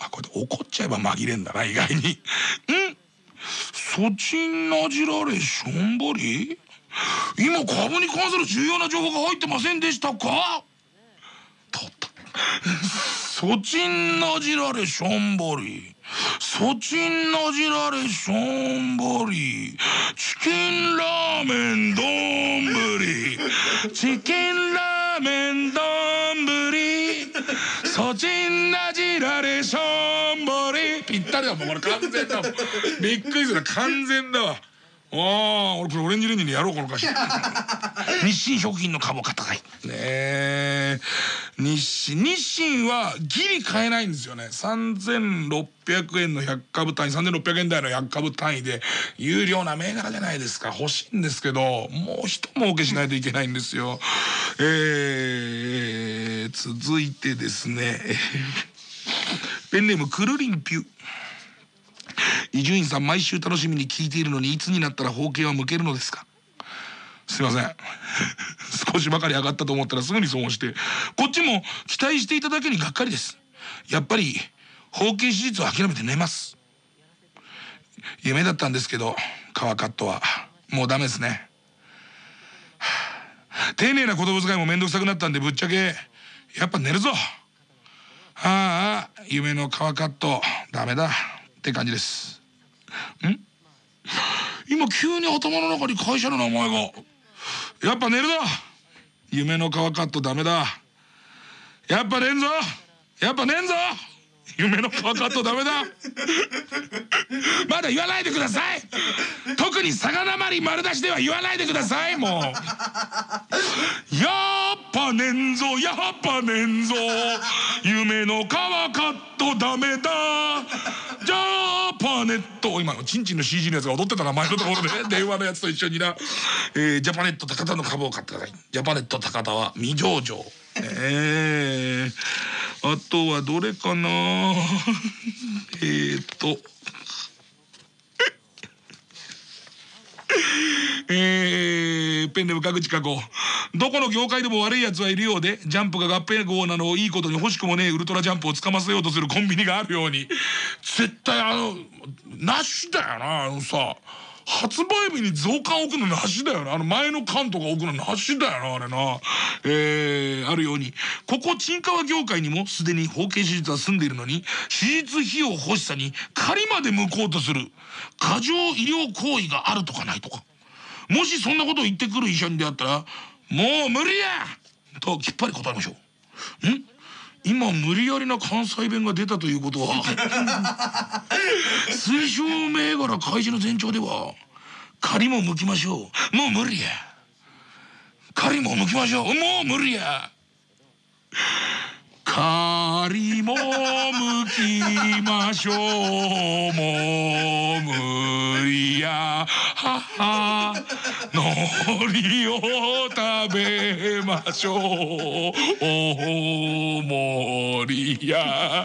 あこれで怒っちゃえば紛れんだな意外に。ん？そちんなじられしょんぼり？今株に関する重要な情報が入ってませんでしたか？取ったそちんなじられしょんぼり。そちんなじられしょんぼり。チキンラーメン丼チキンラーメン丼そちんなじられしょんぼり。ぴったりだもんこれ完全だもんびっくりする。完全だわ。ああ俺これオレンジレンジにやろうこの歌詞。日清食品の株を買ったかい。ねえ。日清日清はギリ買えないんですよね。3600円の100株単位。3600円台の100株単位で有料な銘柄じゃないですか。欲しいんですけどもう一儲けしないといけないんですよ。えー、続いてですね。ペンネームくるりんぴゅ伊集院さん毎週楽しみに聞いているのにいつになったら包茎は向けるのですか？すいません。少しばかり上がったと思ったらすぐに損をして。こっちも期待していただけにがっかりです。やっぱり包茎手術を諦めて寝ます。夢だったんですけど皮カットは。もうダメですね。丁寧な言葉遣いも面倒くさくなったんでぶっちゃけやっぱ寝るぞ。ああ夢の皮カットダメだ。って感じです。今急に頭の中に会社の名前が。やっぱ寝るぞ。夢の皮カットダメだ。やっぱ寝んぞ。やっぱ寝んぞ。夢の皮カットダメだ。まだ言わないでください。特に魚まり丸出しでは言わないでくださいもう。やっぱねんぞやっぱねんぞ。夢の皮カットダメだ。ジャパネット。今のチンチンの CG のやつが踊ってた名前のところで、ね、電話のやつと一緒にな、えー、ジャパネット高田の株を買ってくださいジャパネット高田は未上場。えー、あとはどれかな？えっと。えー、ペンネーム各地加工どこの業界でも悪いやつはいるようでジャンプが合併号なのをいいことに欲しくもねえウルトラジャンプをつかませようとするコンビニがあるように。絶対あのなしだよなあのさ。発売日に増刊置くのなしだよな。あの前の缶とか置くのなしだよな、あれな。えー、あるように、ここ沈川業界にもすでに包茎手術は済んでいるのに、手術費用欲しさに仮まで向こうとする過剰医療行為があるとかないとか。もしそんなことを言ってくる医者に出会ったら、もう無理やときっぱり答えましょう。ん？今無理やりな関西弁が出たということは 推奨銘柄開示の前兆では仮も向きましょう。もう無理や。仮も向きましょう。もう無理や仮も向きましょうもう無理や。はは海苔を食べましょう大盛りや。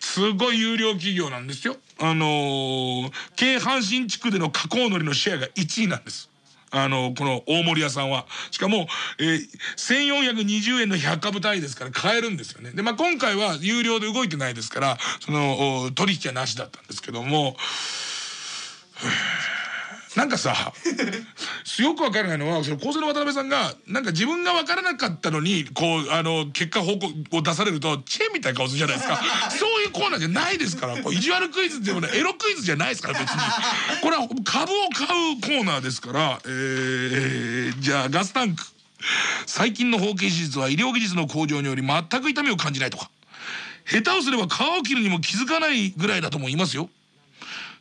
すごい有料企業なんですよあのー、京阪神地区での加工海苔のシェアが1位なんですあの、この大森屋さんは。しかも、えー、1420円の100株単位ですから買えるんですよね。で、まあ今回は有料で動いてないですから、その、取引はなしだったんですけども、なんかさよくわからないのはその構成の渡辺さんがなんか自分がわからなかったのにこうあの結果報告を出されるとチェーンみたいな顔するじゃないですか。そういうコーナーじゃないですから。こう意地悪クイズでもねエロクイズじゃないですから別に。これは株を買うコーナーですから。えー、じゃあガスタンク。最近の包茎手術は医療技術の向上により全く痛みを感じないとか。下手をすれば皮を切るにも気づかないぐらいだとも言いますよ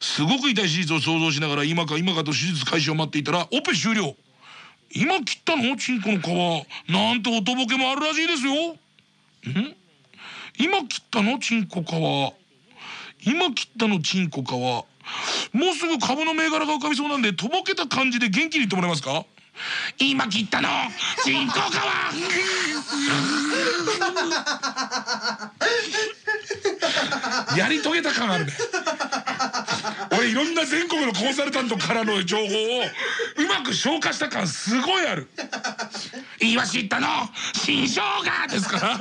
すごく痛い手術を想像しながら今か今かと手術開始を待っていたらオペ終了。今切ったの？チンコの皮。なんておとぼけもあるらしいですよ。ん？今切ったの？チンコ皮。今切ったの？チンコ皮。もうすぐ株の銘柄が浮かびそうなんでとぼけた感じで元気に言ってもらえますか？今切ったの？チンコ皮。やり遂げた感あるね。れいろんな全国のコンサルタントからの情報をうまく消化した感すごいある。イワシったの？新生姜ですから。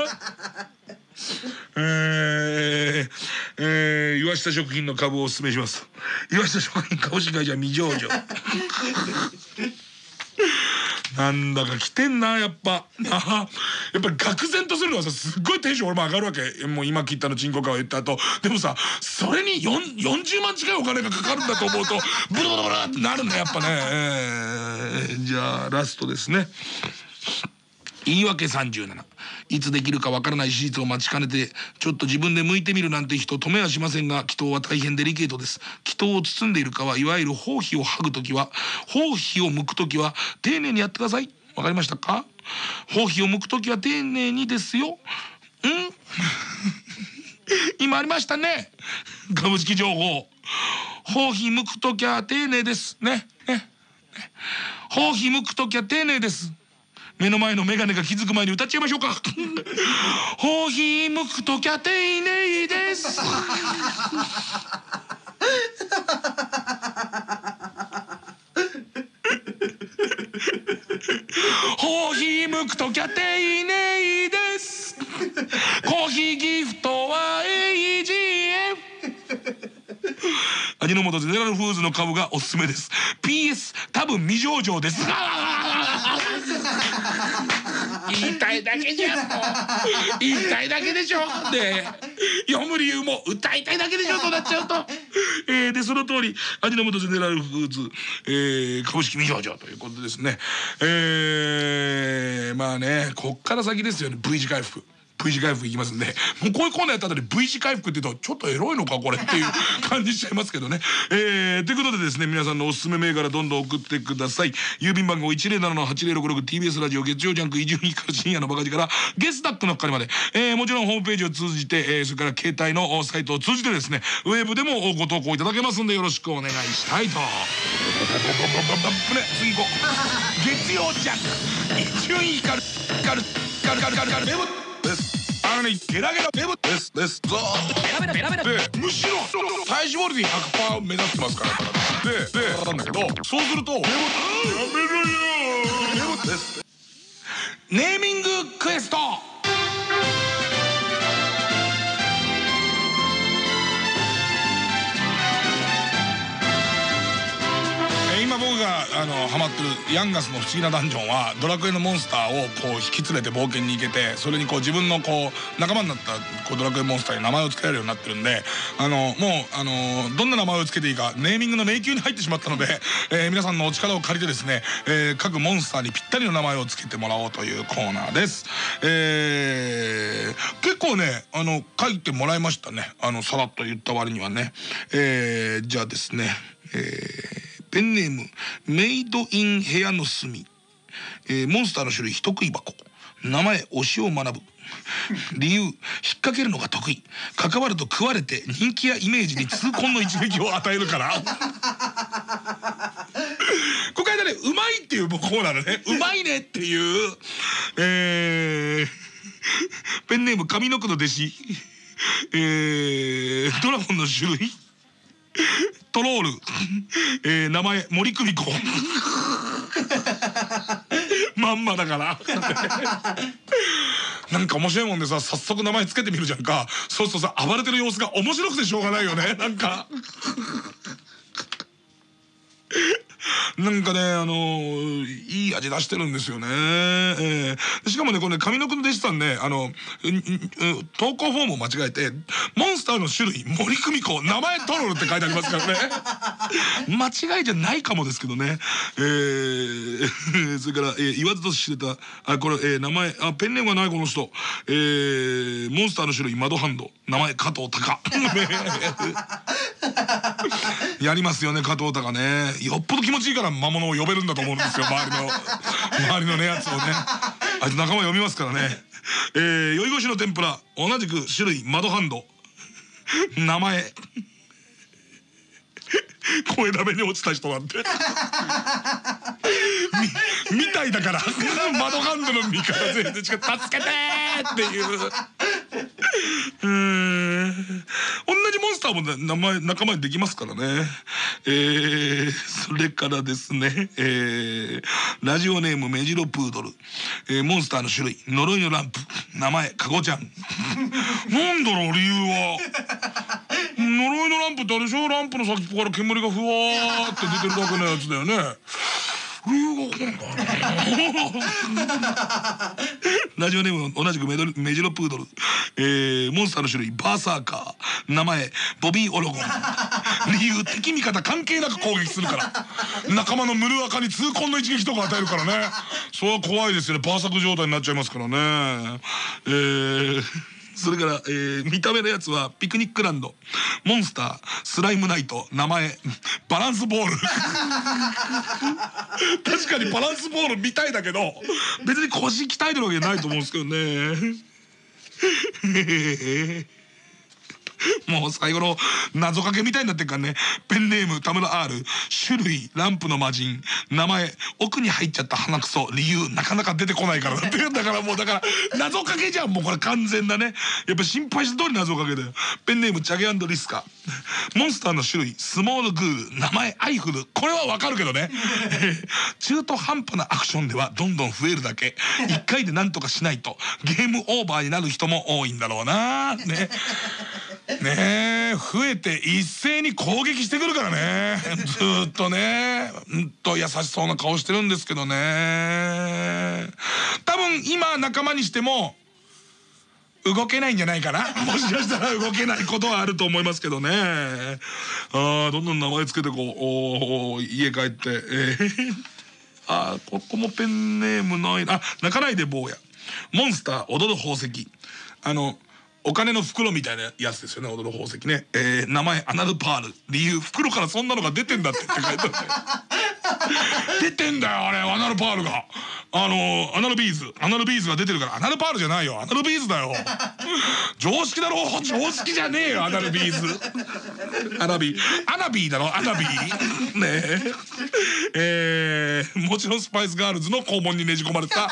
えー、えー、岩下食品の株をおすすめします。岩下食品株式会社未上場。なんだか来てんなやっぱ。なやっぱり愕然とするのはさすっごいテンション俺も上がるわけ。もう今切ったのチンコかを言った後。でもさそれに40万近いお金がかかるんだと思うとブルブルブルってなるんだやっぱね、えー、じゃあラストですね。言い訳37いつできるかわからない手術を待ちかねてちょっと自分で向いてみるなんて人止めはしませんが祈祷は大変デリケートです。祈祷を包んでいるかはいわゆる包皮を剥ぐ時は包皮を剥く時は丁寧にやってください。わかりましたか？包皮を剥く時は丁寧にですよ。ん？今ありましたね。株式情報。包皮剥く時は丁寧です。ね？ね？包皮剥く時は丁寧です。目の前の眼鏡が気づく前に歌っちゃいましょうか。ほひむくときゃ丁寧です。ほひむくときゃ丁寧です。コーヒーギフトは AGF 味の素ゼネラルフーズの株がおすすめです。PS 多分未上場です。言いたいだけじゃんもう。言いたいだけでしょ。で読む理由も歌いたいだけでしょとなっちゃうと、えー、でその通り味の素ゼネラルフーズ、えー、株式未上場ということですね。えー、まあねこっから先ですよね V 字回復 V 字回復いきますんでもうこういうコーナーやった後に V 字回復って言うとちょっとエロいのかこれっていう 感じしちゃいますけどね。えー、ということでですね皆さんのおすすめ銘柄どんどん送ってください。郵便番号 107-8066TBS ラジオ月曜ジャンク伊集院光深夜のバカ力ゲスタックの係まで、えー、もちろんホームページを通じて、えー、それから携帯のサイトを通じてですねウェブでもご投稿いただけますんでよろしくお願いしたいと。ね次行こう。月曜ジャンク伊集院光光光光光光です。からねゲラゲラデブですです。ぞベラベラベラベラ。でむしろ体脂肪率100%目指してますから。ででなんだけどそうするとデブやめろよ。デブです。ネーミングクエスト今僕があのハマってるヤンガスの不思議なダンジョンはドラクエのモンスターをこう引き連れて冒険に行けてそれにこう自分のこう仲間になったこうドラクエモンスターに名前を付けられるようになってるんであのもうあのどんな名前を付けていいかネーミングの迷宮に入ってしまったので、えー、皆さんのお力を借りてですね、えー、各モンスターにぴったりの名前を付けてもらおうというコーナーです。えー、結構ねあの書いてもらいましたねあのさらっと言った割にはね。えー、じゃあですねえーペンネームメイドイン部屋の隅、えー、モンスターの種類人食い箱。名前推しを学ぶ。理由引っ掛けるのが得意。関わると食われて人気やイメージに痛恨の一撃を与えるから。ここ間ねうまいっていうコーナーでね。うまいねっていうえー、ペンネーム上の句の弟子。えー、ドラゴンの種類トロール、えー、名前森久美子。まんまだから。なんか面白いもんでさ早速名前つけてみるじゃんか。そうするとさ暴れてる様子が面白くてしょうがないよねなんか。なんかねあのー、いい味出してるんですよね、えー、しかもねこれ、ね、上の句の弟子さんねあの投稿フォームを間違えてモンスターの種類森久美子名前トロルって書いてありますからね。間違いじゃないかもですけどね。えー、それから、えー、言わずと知れたあこれ、えー、名前あペンネームがないこの人。えー、モンスターの種類窓ハンド。名前加藤隆 やりますよね加藤隆ね。よっぽど気持ちいいから魔物を呼べるんだと思うんですよ周りの 周りのねやつをね。あいつ仲間呼びますからね。えー、酔い越しの天ぷら同じく種類窓ハンド。名前声だめに落ちた人なんて。みたいだから。窓ハンドの味方全然違う助けてっていう。うん同じモンスターも、名前仲間にできますからね。えー、それからですね。えー、ラジオネームメジロプードル、えー、モンスターの種類。呪いのランプ。名前カゴちゃん。なんだろう理由は。呪いのランプってあれでしょランプの先っぽから煙がふわーって出てるだけのやつだよね。理由が分かんない。ラジオネーム同じくメドメジロプードル、えー、モンスターの種類バーサーカー。名前ボビー・オロゴン。理由敵味方関係なく攻撃するから。仲間のムルアカに痛恨の一撃とか与えるからね。それは怖いですよね。バーサク状態になっちゃいますからね。えーそれから、えー、見た目のやつはピクニックランド。モンスタースライムナイト。名前バランスボール。確かにバランスボールみたいだけど別に腰鍛えてるわけじゃないと思うんですけどね。もう最後の謎かけみたいになってるからね。ペンネーム田村 R 種類ランプの魔人。名前奥に入っちゃった鼻くそ。理由なかなか出てこないから。だってだからもうだから謎かけじゃん。もうこれ完全なね。やっぱ心配した通り謎かけだよ。ペンネームチャゲリスカ。モンスターの種類スモールグー。名前アイフル。これはわかるけどね。中途半端なアクションではどんどん増えるだけ。1回で何とかしないと。ゲームオーバーになる人も多いんだろうなね。ねえ増えて一斉に攻撃してくるからね。ずっとね。うんと優しそうな顔してるんですけどね。多分今仲間にしても動けないんじゃないかな。もしかしたら動けないことはあると思いますけどね。ああどんどん名前つけてこう家帰って、えー、あここもペンネームない。あ泣かないで坊や。モンスター踊る宝石。あのお金の袋みたいなやつですよね踊る宝石ね、えー、名前アナルパール。理由袋からそんなのが出てんだってって書いてあって出てんだよあれアナルパールが。あのアナルビーズ。アナルビーズが出てるから。アナルパールじゃないよ。アナルビーズだよ。常識だろ。常識じゃねえよアナルビーズ。アナビ。アナビーだろ。アナビー。ねえ。えー、もちろんスパイスガールズの肛門にねじ込まれた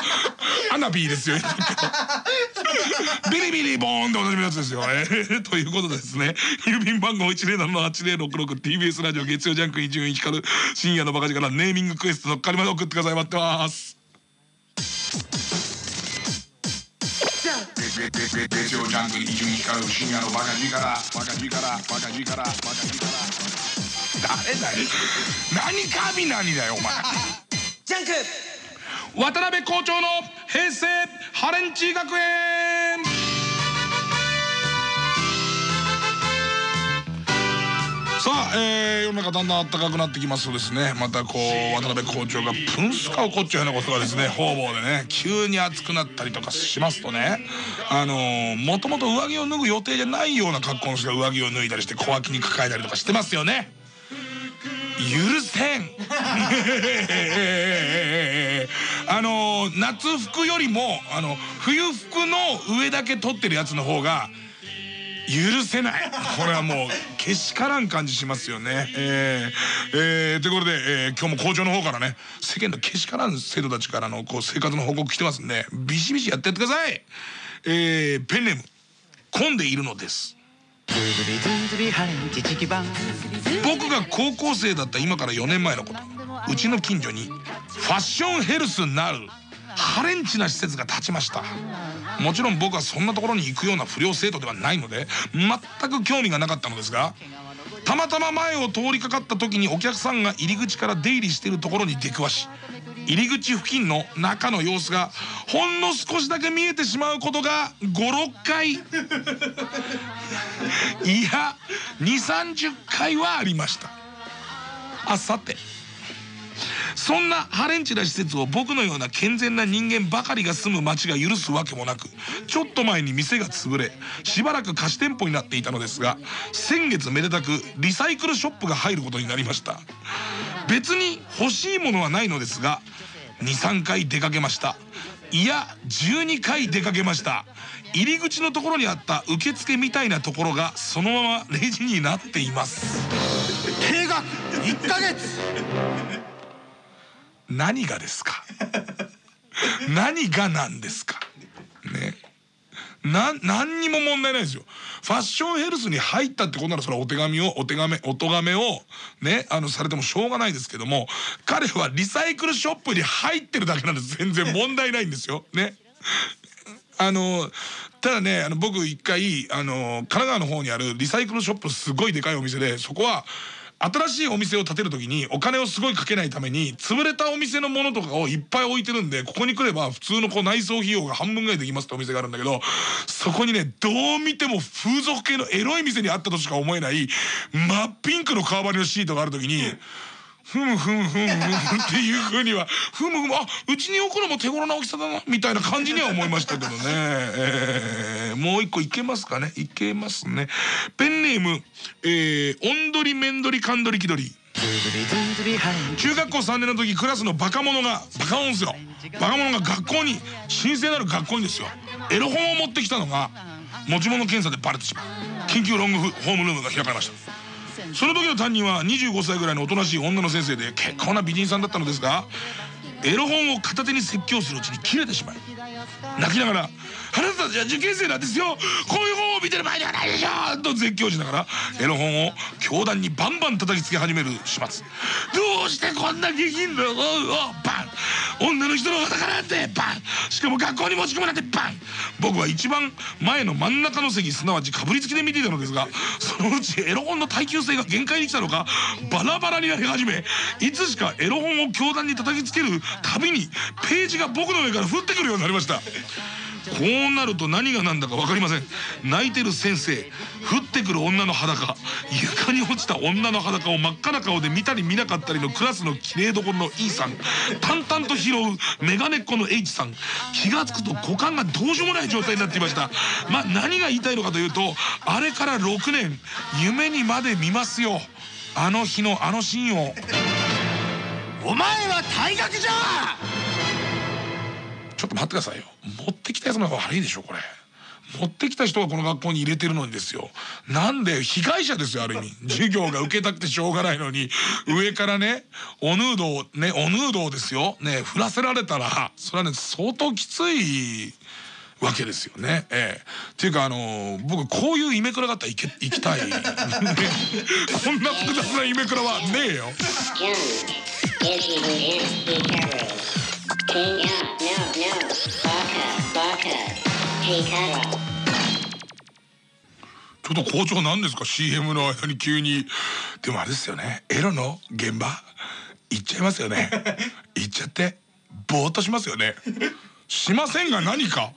アナビーですよ。ビリビリボーンでおなじみのやつですよ。えー、ということでですね郵便番号 107-8066TBS ラジオ月曜ジャンク伊集院光深夜のバカ力ネーミングクエストのっかりまで送ってください待ってます月曜ジャンク伊集院光深夜のバカ力バカ力バカ力バカ力誰だよ何神何だよお前ジャンク渡辺校長の平成ハレンチ学園さあ、えー、世の中だんだん暖かくなってきますとですねまたこう渡辺校長がプンスカ起こっちゃうようなことがですね 方々でね急に暑くなったりとかしますとねあのー、もともと上着を脱ぐ予定じゃないような格好の人が上着を脱いだりして小脇に抱えたりとかしてますよね。許せん。あのー、夏服よりもあの冬服の上だけ取ってるやつの方が許せない。これはもうけしからん感じしますよね。えー、えー、ということで、えー、今日も校長の方からね世間のけしからん生徒たちからのこう生活の報告来てますんでビシビシやってやってください。えー、ペンネーム混んでいるのです。僕が高校生だった今から4年前のこと。うちの近所にファッションヘルスなるハレンチな施設が建ちましたもちろん僕はそんなところに行くような不良生徒ではないので全く興味がなかったのですがたまたま前を通りかかった時にお客さんが入り口から出入りしているところに出くわし入り口付近の中の様子がほんの少しだけ見えてしまうことが56回い。や2 3 0回はありました。あさてそんなハレンチな施設を僕のような健全な人間ばかりが住む町が許すわけもなくちょっと前に店が潰れしばらく貸し店舗になっていたのですが先月めでたくリサイクルショップが入ることになりました。別に欲しいものはないのですが23回出かけました。いや12回出かけました。入り口のところにあった受付みたいなところがそのままレジになっています。定額1ヶ月。何がですか？何がなんですか？ね。な何にも問題ないですよ。ファッションヘルスに入ったってことならそれはお手紙をお手紙お咎めをねあのされてもしょうがないですけども彼はリサイクルショップに入ってるだけなんです。全然問題ないんですよ。ね。あのただねあの僕一回あの神奈川の方にあるリサイクルショップすごいでかいお店でそこは新しいお店を建てる時にお金をすごいかけないために潰れたお店のものとかをいっぱい置いてるんでここに来れば普通のこう内装費用が半分ぐらいできますってお店があるんだけどそこにねどう見ても風俗系のエロい店にあったとしか思えない真っピンクの革張りのシートがある時に。ふむふむふむふむっていうふうにはふむふむあうちに置くのも手頃な大きさだなみたいな感じには思いましたけどね、えー、もう一個いけますかねいけますねペンネームえー、おんどりめんどりかんどりきどり中学校3年の時クラスのバカ者がバカ者ですよバカ者が学校に神聖なる学校にですよエロ本を持ってきたのが持ち物検査でバレてしまう緊急ロングホームルームが開かれましたその時の担任は25歳ぐらいのおとなしい女の先生で結構な美人さんだったのですがエロ本を片手に説教するうちに切れてしまい泣きながら「あなたたちは受験生なんですよ。こういう本を見てる場合ではないでしょ!」と絶叫しながらエロ本を教団にバンバン叩きつけ始める始末。どうしてこんな下品なバン。女の人の裸なんてバン。しかも学校に持ち込むなんてバン。僕は一番前の真ん中の席すなわちかぶりつきで見ていたのですがそのうちエロ本の耐久性が限界に来たのかバラバラになり始めいつしかエロ本を教団に叩きつけるたびにページが僕の上から降ってくるようになりました。こうなると何が何だか分かりません。泣いてる先生降ってくる女の裸床に落ちた女の裸を真っ赤な顔で見たり見なかったりのクラスの綺麗どころの E さん淡々と拾うメガネっ子の H さん。気が付くと股間がどうしようもない状態になっていました。まあ何が言いたいのかというとあれから6年夢にまで見ますよ。あの日のあのシーンを。お前は退学じゃ！ちょっと待ってくださいよ。持ってきたやつの方が悪いでしょこれ。持ってきた人がこの学校に入れてるのにですよ。なんで被害者ですよある意味。授業が受けたくてしょうがないのに。上からねおヌードをねおヌードをですよ。ね振らせられたらそれはね相当きついわけですよね。ええ。っていうかあのー僕こういうイメクラがあったら行け行きたい、ね、こんな複雑なイメクラはねえよ。ちょっと校長なんですか？CM の間に急に。でもあれですよね。エロの現場？行っちゃいますよね。行っちゃってぼーっとしますよね。しませんが何か？ね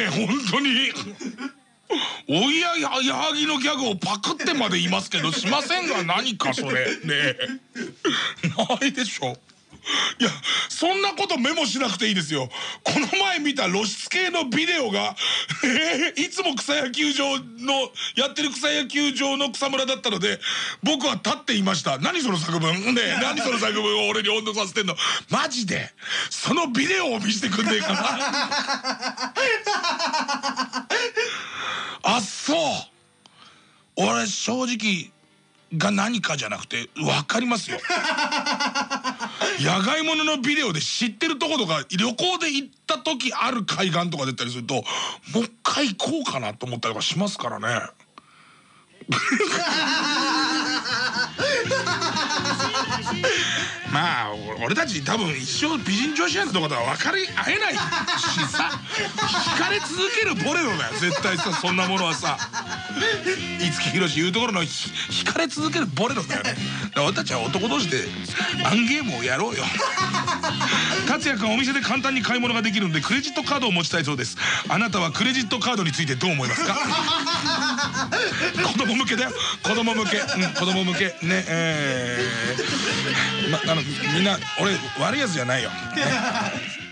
え本当に。おいやや矢作のギャグをパクってまで言いますけどしませんが何かそれ。ねえ。ないでしょ。いやそんなことメモしなくていいですよ。この前見た露出系のビデオが、えーいつも草野球場のやってる草野球場の草むらだったので僕は立っていました。何その作文？ね何その作文を俺に温度させてんの？マジで。そのビデオを見せてくんねえかな。あそう。俺正直が何かじゃなくて分かりますよ。野外物のビデオで知ってるとことか旅行で行った時ある海岸とか出たりするともう一回行こうかなと思ったりとかしますからね。まあ俺たち多分一生美人女子アナとかとは分かり合えないしさ。惹かれ続けるボレロだよ絶対さそんなものはさ。五木ひろし言うところの惹かれ続けるボレロだよね。俺たちは男同士でアンゲームをやろうよ。達也君お店で簡単に買い物ができるのでクレジットカードを持ちたいそうです。あなたはクレジットカードについてどう思いますか？子供向けだよ。子供向け、うん、子供向け。ねえー。まあのみんな俺悪いやつじゃないよ、ね